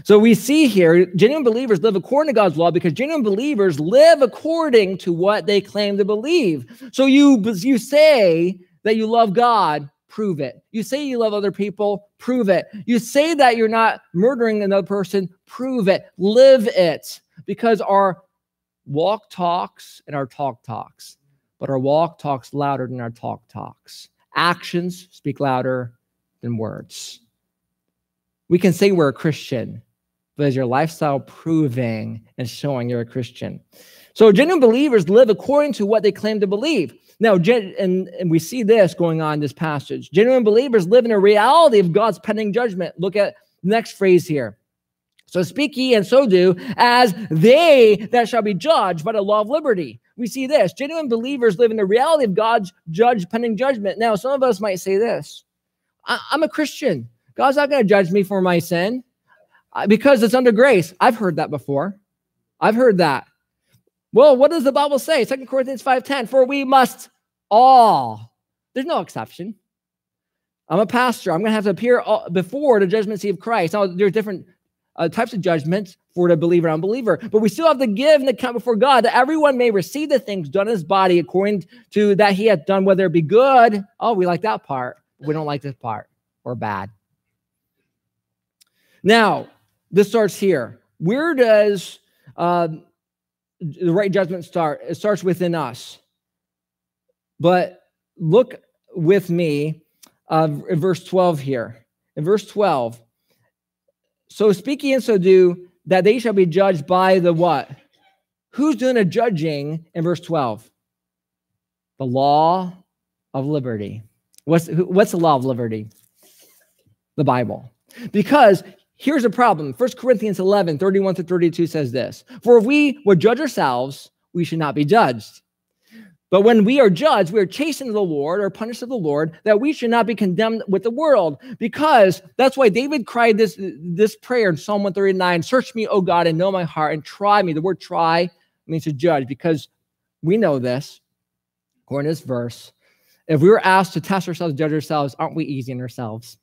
So we see here, genuine believers live according to God's law because genuine believers live according to what they claim to believe. So you, you say that you love God, prove it. You say you love other people, prove it. You say that you're not murdering another person, prove it. Live it. Because our walk talks and our talk talks, but our walk talks louder than our talk talks. Actions speak louder than words. We can say we're a Christian, but is your lifestyle proving and showing you're a Christian? So genuine believers live according to what they claim to believe. Now, and, and we see this going on in this passage. Genuine believers live in a reality of God's pending judgment. Look at the next phrase here. So speak ye and so do as they that shall be judged by the law of liberty. We see this. Genuine believers live in the reality of God's judge pending judgment. Now, some of us might say this I, am a Christian. God's not going to judge me for my sin because it's under grace. I've heard that before. I've heard that. Well, what does the Bible say? Second Corinthians 5:10, for we must all. There's no exception. I'm a pastor. I'm going to have to appear before the judgment seat of Christ. Now, there's different uh, types of judgments for the believer and unbeliever, but we still have to give an account before God that everyone may receive the things done in his body according to that he hath done, whether it be good. Oh, we like that part. We don't like this part or bad. Now, this starts here. Where does uh, the right judgment start? It starts within us. But look with me uh, in verse 12 here. In verse 12, so speaking and so do that they shall be judged by the what? Who's doing the judging in verse 12? The law of liberty. What's, what's the law of liberty? The Bible. Because Here's a problem. 1 Corinthians 11, 31 to 32 says this For if we would judge ourselves, we should not be judged. But when we are judged, we are chastened of the Lord or punished of the Lord, that we should not be condemned with the world. Because that's why David cried this, this prayer in Psalm 139 Search me, O God, and know my heart, and try me. The word try means to judge because we know this, according to this verse. If we were asked to test ourselves, judge ourselves, aren't we easy on ourselves?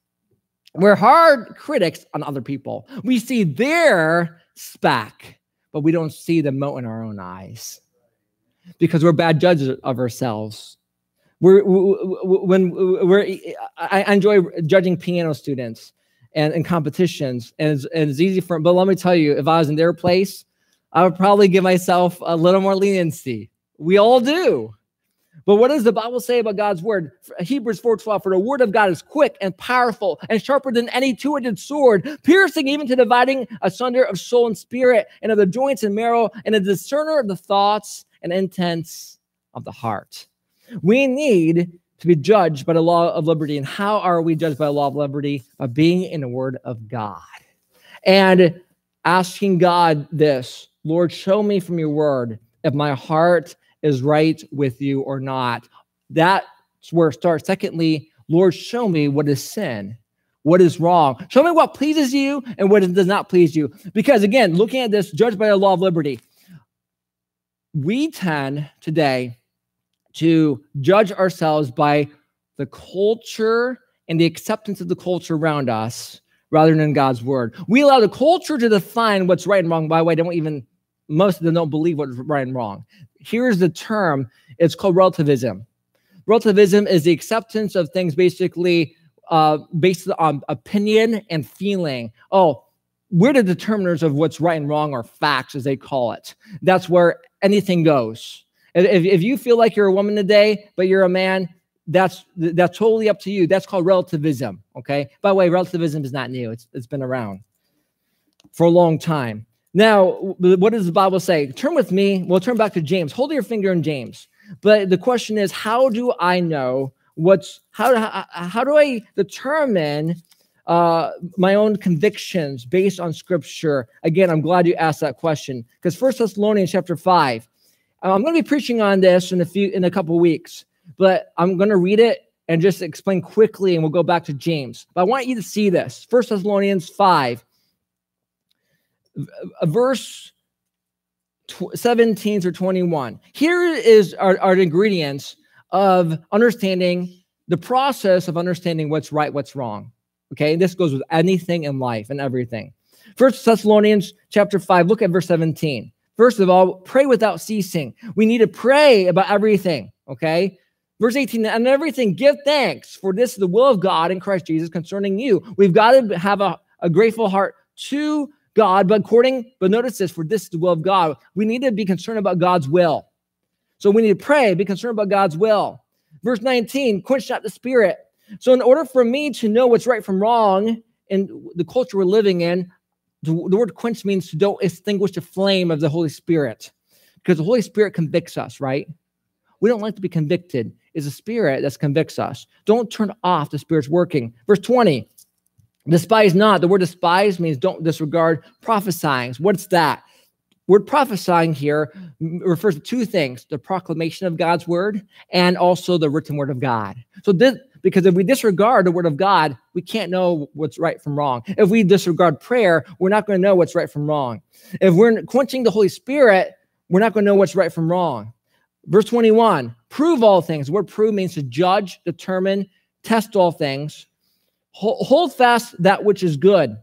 We're hard critics on other people. We see their speck, but we don't see the mote in our own eyes because we're bad judges of ourselves. We're, when we're, I enjoy judging piano students and, and competitions, and it's, and it's easy for. But let me tell you, if I was in their place, I would probably give myself a little more leniency. We all do. But what does the Bible say about God's word? Hebrews 4:12 for the word of God is quick and powerful and sharper than any two-edged sword, piercing even to dividing asunder of soul and spirit and of the joints and marrow and a discerner of the thoughts and intents of the heart. We need to be judged by the law of liberty. And how are we judged by the law of liberty? By being in the word of God and asking God this Lord, show me from your word if my heart is right with you or not. That's where it starts. Secondly, Lord, show me what is sin, what is wrong. Show me what pleases you and what does not please you. Because again, looking at this, judged by the law of liberty, we tend today to judge ourselves by the culture and the acceptance of the culture around us rather than God's word. We allow the culture to define what's right and wrong. By the way, don't even most of them don't believe what's right and wrong. Here's the term it's called relativism. Relativism is the acceptance of things basically uh, based on opinion and feeling. Oh, we're the determiners of what's right and wrong, or facts, as they call it. That's where anything goes. If, if you feel like you're a woman today, but you're a man, that's that's totally up to you. That's called relativism. Okay. By the way, relativism is not new. It's it's been around for a long time. Now, what does the Bible say? Turn with me. We'll turn back to James. Hold your finger in James. But the question is, how do I know what's how how, how do I determine uh, my own convictions based on Scripture? Again, I'm glad you asked that question because First Thessalonians chapter five. Uh, I'm going to be preaching on this in a few in a couple weeks, but I'm going to read it and just explain quickly, and we'll go back to James. But I want you to see this. First Thessalonians five Uh, verse 17 through 21. Here is our, our ingredients of understanding the process of understanding what's right, what's wrong. Okay, and this goes with anything in life and everything. First Thessalonians chapter 5, look at verse 17. First of all, pray without ceasing. We need to pray about everything. Okay. Verse 18, and everything, give thanks, for this is the will of God in Christ Jesus concerning you. We've got to have a, a grateful heart to God, but according, but notice this, for this is the will of God. We need to be concerned about God's will. So we need to pray, be concerned about God's will. Verse 19, quench not the spirit. So in order for me to know what's right from wrong in the culture we're living in, the, the word quench means to don't extinguish the flame of the Holy Spirit. Because the Holy Spirit convicts us, right? We don't like to be convicted. It's the Spirit that convicts us. Don't turn off the Spirit's working. Verse 20, Despise not. The word despise means don't disregard prophesying. What's that? Word prophesying here refers to two things the proclamation of God's word and also the written word of God. So, this, because if we disregard the word of God, we can't know what's right from wrong. If we disregard prayer, we're not going to know what's right from wrong. If we're quenching the Holy Spirit, we're not going to know what's right from wrong. Verse 21 prove all things. The word prove means to judge, determine, test all things. Hold fast that which is good.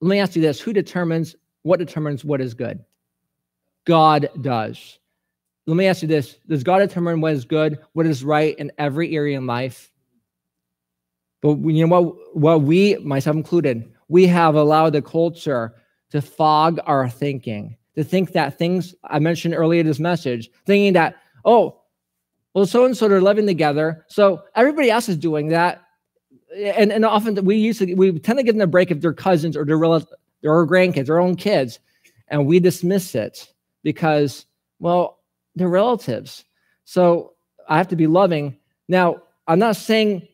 Let me ask you this who determines what determines what is good? God does. Let me ask you this Does God determine what is good, what is right in every area in life? But you know what? What we, myself included, we have allowed the culture to fog our thinking, to think that things I mentioned earlier in this message, thinking that, oh, well, so and so they're living together. So everybody else is doing that and, and often we used to we tend to give them a break if they're cousins or their relative, their grandkids, their own kids, and we dismiss it because well they're relatives. So I have to be loving. Now I'm not saying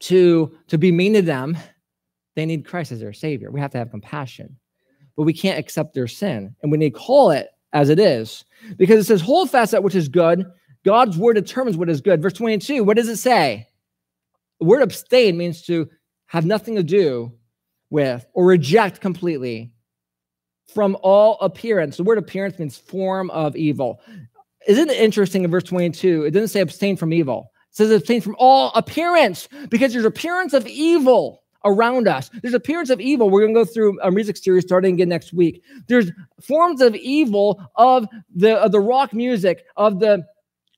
to to be mean to them. They need Christ as their savior. We have to have compassion, but we can't accept their sin, and we need to call it as it is because it says hold fast that which is good. God's word determines what is good. Verse 22. What does it say? The word abstain means to have nothing to do with or reject completely from all appearance. The word appearance means form of evil. Isn't it interesting in verse 22? It doesn't say abstain from evil. It says abstain from all appearance because there's appearance of evil around us. There's appearance of evil. We're going to go through a music series starting again next week. There's forms of evil of the of the rock music, of the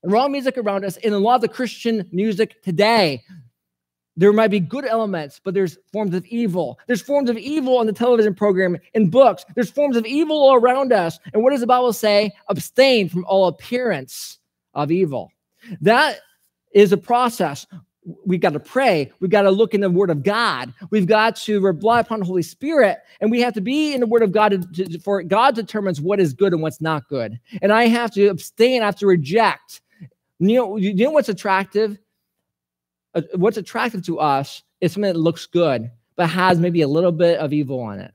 raw music around us, in a lot of the Christian music today. There might be good elements, but there's forms of evil. There's forms of evil on the television program, in books. There's forms of evil all around us. And what does the Bible say? Abstain from all appearance of evil. That is a process. We've got to pray. We've got to look in the Word of God. We've got to rely upon the Holy Spirit, and we have to be in the Word of God to- for God determines what is good and what's not good. And I have to abstain. I have to reject. You know, you know what's attractive? Uh, what's attractive to us is something that looks good but has maybe a little bit of evil on it.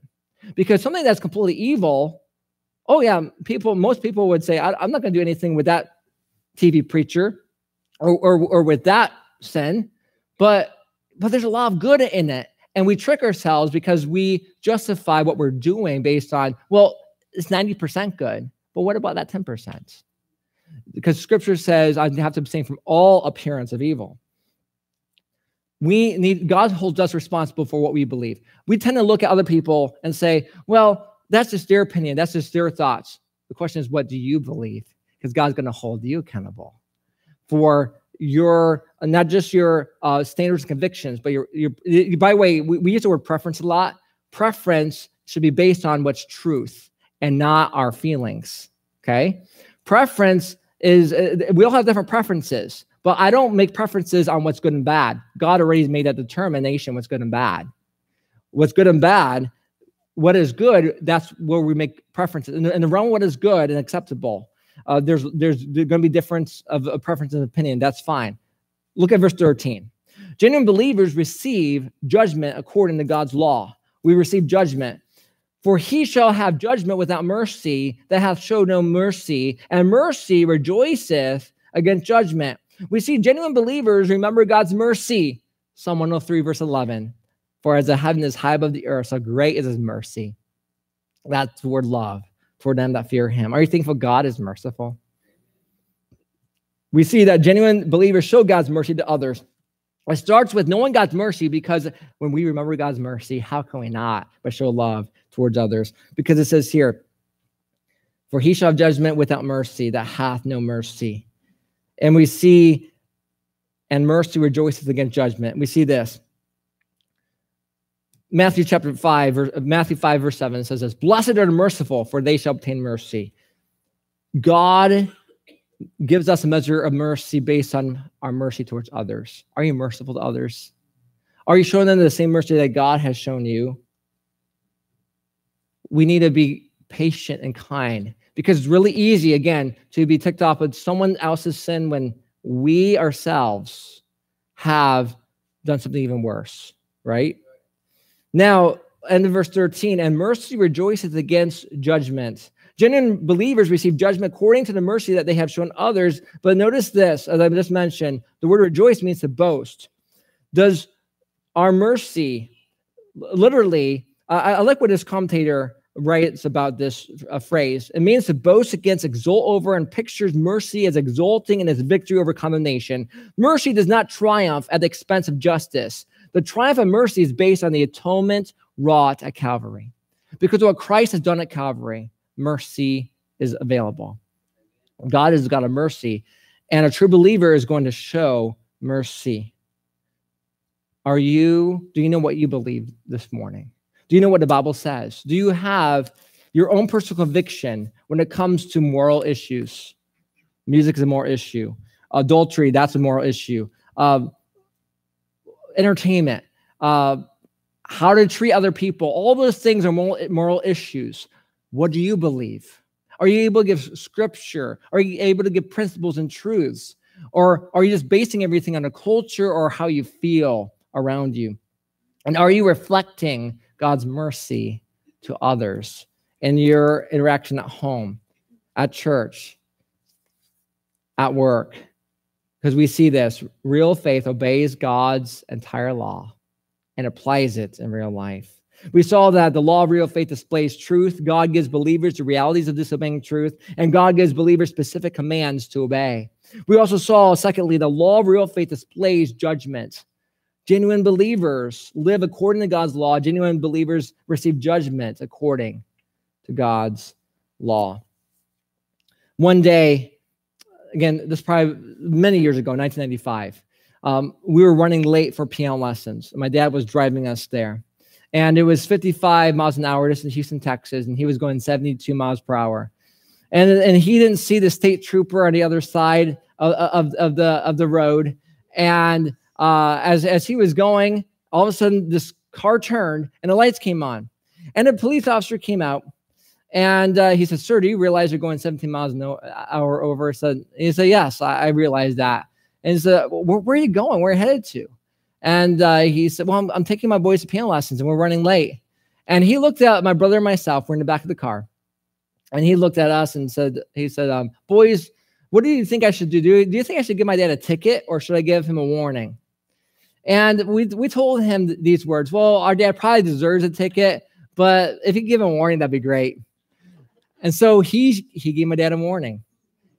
Because something that's completely evil oh yeah people most people would say I, am not going to do anything with that tv preacher or, or, or with that sin but but there's a lot of good in it. And we trick ourselves because we justify what we're doing based on well it's 90% good but what about that 10% because scripture says i have to abstain from all appearance of evil we need god holds us responsible for what we believe. We tend to look at other people and say well that's just their opinion. That's just their thoughts. The question is what do you believe? Because god's going to hold you accountable for your not just your uh, standards and convictions but your, your by the way we, we use the word preference a lot. Preference should be based on what's truth and not our feelings okay? Preference is uh, we all have different preferences but I don't make preferences on what's good and bad. God already made that determination what's good and bad. What's good and bad, what is good, that's where we make preferences. In the, in the realm what is good and acceptable, uh, there's there's, there's going to be difference of, of preference and opinion. That's fine. Look at verse 13. Genuine believers receive judgment according to God's law. We receive judgment. For he shall have judgment without mercy that hath showed no mercy, and mercy rejoiceth against judgment. We see genuine believers remember God's mercy. Psalm 103, verse 11. For as the heaven is high above the earth, so great is his mercy. That's the word love for them that fear him. Are you thankful God is merciful? We see that genuine believers show God's mercy to others. It starts with knowing God's mercy because when we remember God's mercy, how can we not but show love towards others? Because it says here, For he shall have judgment without mercy that hath no mercy. And we see, and mercy rejoices against judgment. We see this. Matthew chapter 5, ver- Matthew 5, verse 7 says this Blessed are the merciful, for they shall obtain mercy. God gives us a measure of mercy based on our mercy towards others. Are you merciful to others? Are you showing them the same mercy that God has shown you? We need to be patient and kind because it's really easy, again, to be ticked off with someone else's sin when we ourselves have done something even worse, right? Now, end of verse 13, and mercy rejoices against judgment. Genuine believers receive judgment according to the mercy that they have shown others. But notice this, as I just mentioned, the word rejoice means to boast. Does our mercy, literally, I, I like what this commentator writes about this uh, phrase. It means to boast against, exult over, and pictures mercy as exulting in its victory over condemnation. Mercy does not triumph at the expense of justice. The triumph of mercy is based on the atonement wrought at Calvary. Because what Christ has done at Calvary, mercy is available. God is God of mercy, and a true believer is going to show mercy. Are you, do you know what you believe this morning? Do you know what the Bible says? Do you have your own personal conviction when it comes to moral issues? Music is a moral issue. Adultery, that's a moral issue. Uh, entertainment, uh, how to treat other people, all those things are moral, moral issues. What do you believe? Are you able to give scripture? Are you able to give principles and truths? Or are you just basing everything on a culture or how you feel around you? And are you reflecting God's mercy to others in your interaction at home, at church, at work? Because we see this real faith obeys God's entire law and applies it in real life. We saw that the law of real faith displays truth. God gives believers the realities of disobeying truth, and God gives believers specific commands to obey. We also saw, secondly, the law of real faith displays judgment. Genuine believers live according to God's law. Genuine believers receive judgment according to God's law. One day, again, this probably many years ago, 1995, um, we were running late for piano lessons. My dad was driving us there. And it was 55 miles an hour just in Houston, Texas, and he was going 72 miles per hour. And, and he didn't see the state trooper on the other side of, of, of the, of the road. And uh, as, as he was going, all of a sudden this car turned and the lights came on. And a police officer came out and uh, he said, Sir, do you realize you're going 17 miles an hour over? So he said, Yes, I, I realize that. And he said, where, where, are you going? Where are you headed to? And uh, he said, Well, I'm, I'm, taking my boys to piano lessons and we're running late. And he looked at my brother and myself. We're in the back of the car. And he looked at us and said, He said, um, Boys, what do you think I should do? do? Do you think I should give my dad a ticket or should I give him a warning? And we, we told him th- these words Well, our dad probably deserves a ticket, but if you give him a warning, that'd be great. And so he, he gave my dad a warning.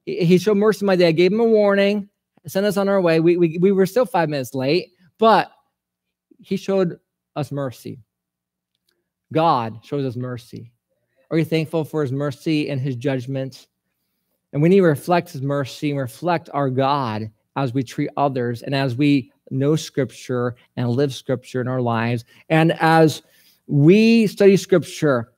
He, he showed mercy to my dad, gave him a warning, sent us on our way. We, we, we were still five minutes late but he showed us mercy. God shows us mercy. Are you thankful for his mercy and his judgment? And we need to reflect his mercy and reflect our God as we treat others and as we know scripture and live scripture in our lives. And as we study scripture,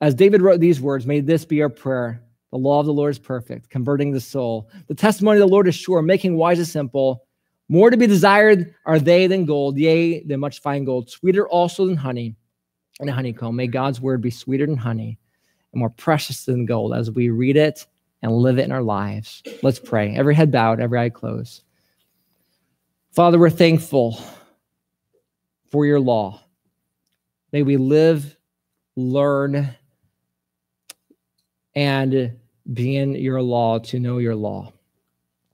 as David wrote these words, may this be our prayer. The law of the Lord is perfect, converting the soul. The testimony of the Lord is sure, making wise the simple. More to be desired are they than gold, yea, than much fine gold, sweeter also than honey and a honeycomb. May God's word be sweeter than honey and more precious than gold as we read it and live it in our lives. Let's pray. Every head bowed, every eye closed. Father, we're thankful for your law. May we live, learn, and be in your law to know your law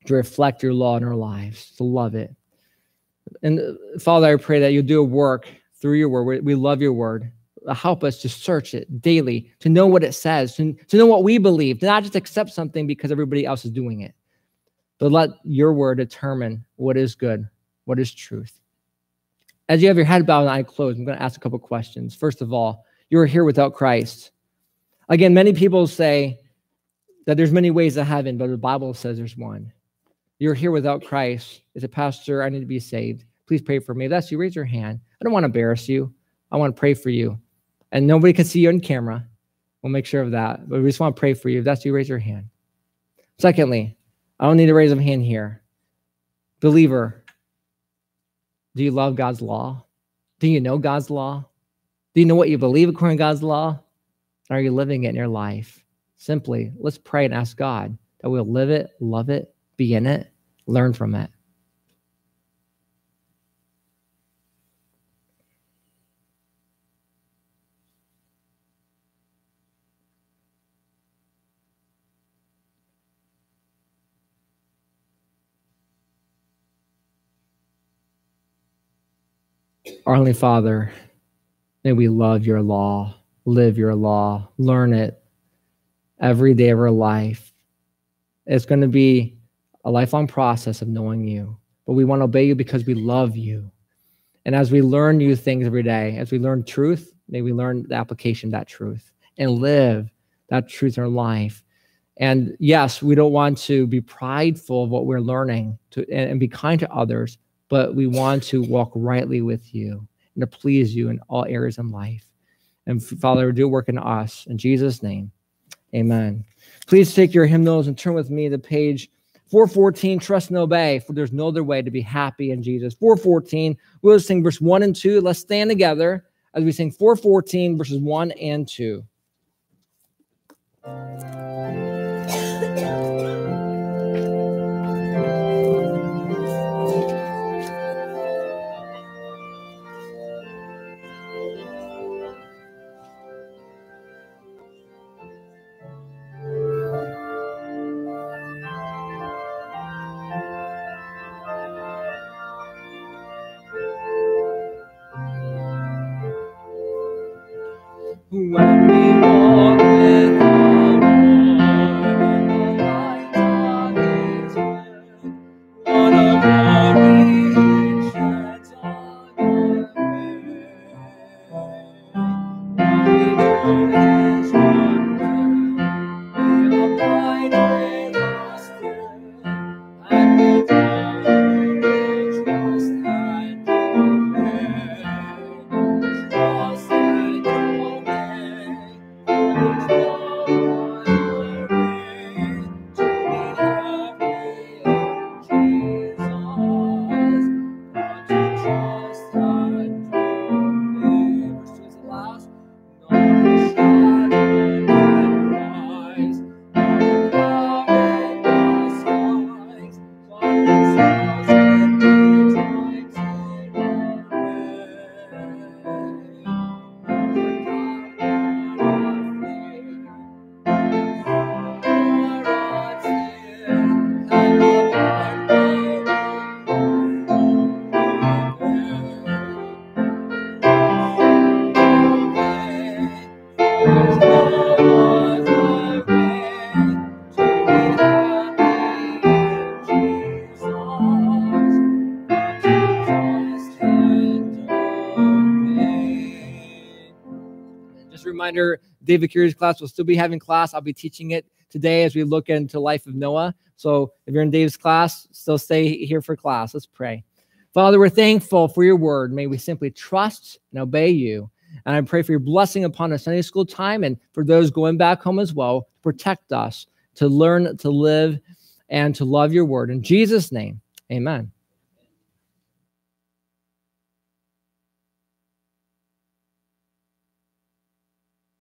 to reflect your law in our lives, to love it. And uh, Father, I pray that you'll do a work through your word. We love your word. Help us to search it daily, to know what it says, to, to know what we believe, to not just accept something because everybody else is doing it, but let your word determine what is good, what is truth. As you have your head bowed and eye closed, I'm going to ask a couple questions. First of all, you are here without Christ. Again, many people say that there's many ways to heaven, but the Bible says there's one you're here without Christ, as a pastor, I need to be saved. Please pray for me. If that's you, raise your hand. I don't want to embarrass you. I want to pray for you. And nobody can see you on camera. We'll make sure of that. But we just want to pray for you. If that's you, raise your hand. Secondly, I don't need to raise a hand here. Believer, do you love God's law? Do you know God's law? Do you know what you believe according to God's law? Are you living it in your life? Simply, let's pray and ask God that we'll live it, love it, be in it, learn from it. Our Heavenly Father, may we love your law, live your law, learn it every day of our life. It's going to be a lifelong process of knowing you. But we want to obey you because we love you. And as we learn new things every day, as we learn truth, may we learn the application of that truth and live that truth in our life. And yes, we don't want to be prideful of what we're learning to, and, and be kind to others, but we want to walk rightly with you and to please you in all areas in life. And Father, do work in us. In Jesus' name, amen. Please take your hymnals and turn with me to page 414, trust and obey, for there's no other way to be happy in Jesus. 414, we'll sing verse 1 and 2. Let's stand together as we sing 414, verses 1 and 2. Reminder, David Curie's class will still be having class. I'll be teaching it today as we look into life of Noah. So if you're in Dave's class, still stay here for class. Let's pray. Father, we're thankful for your word. May we simply trust and obey you. And I pray for your blessing upon our Sunday school time and for those going back home as well. Protect us to learn to live and to love your word. In Jesus' name, amen.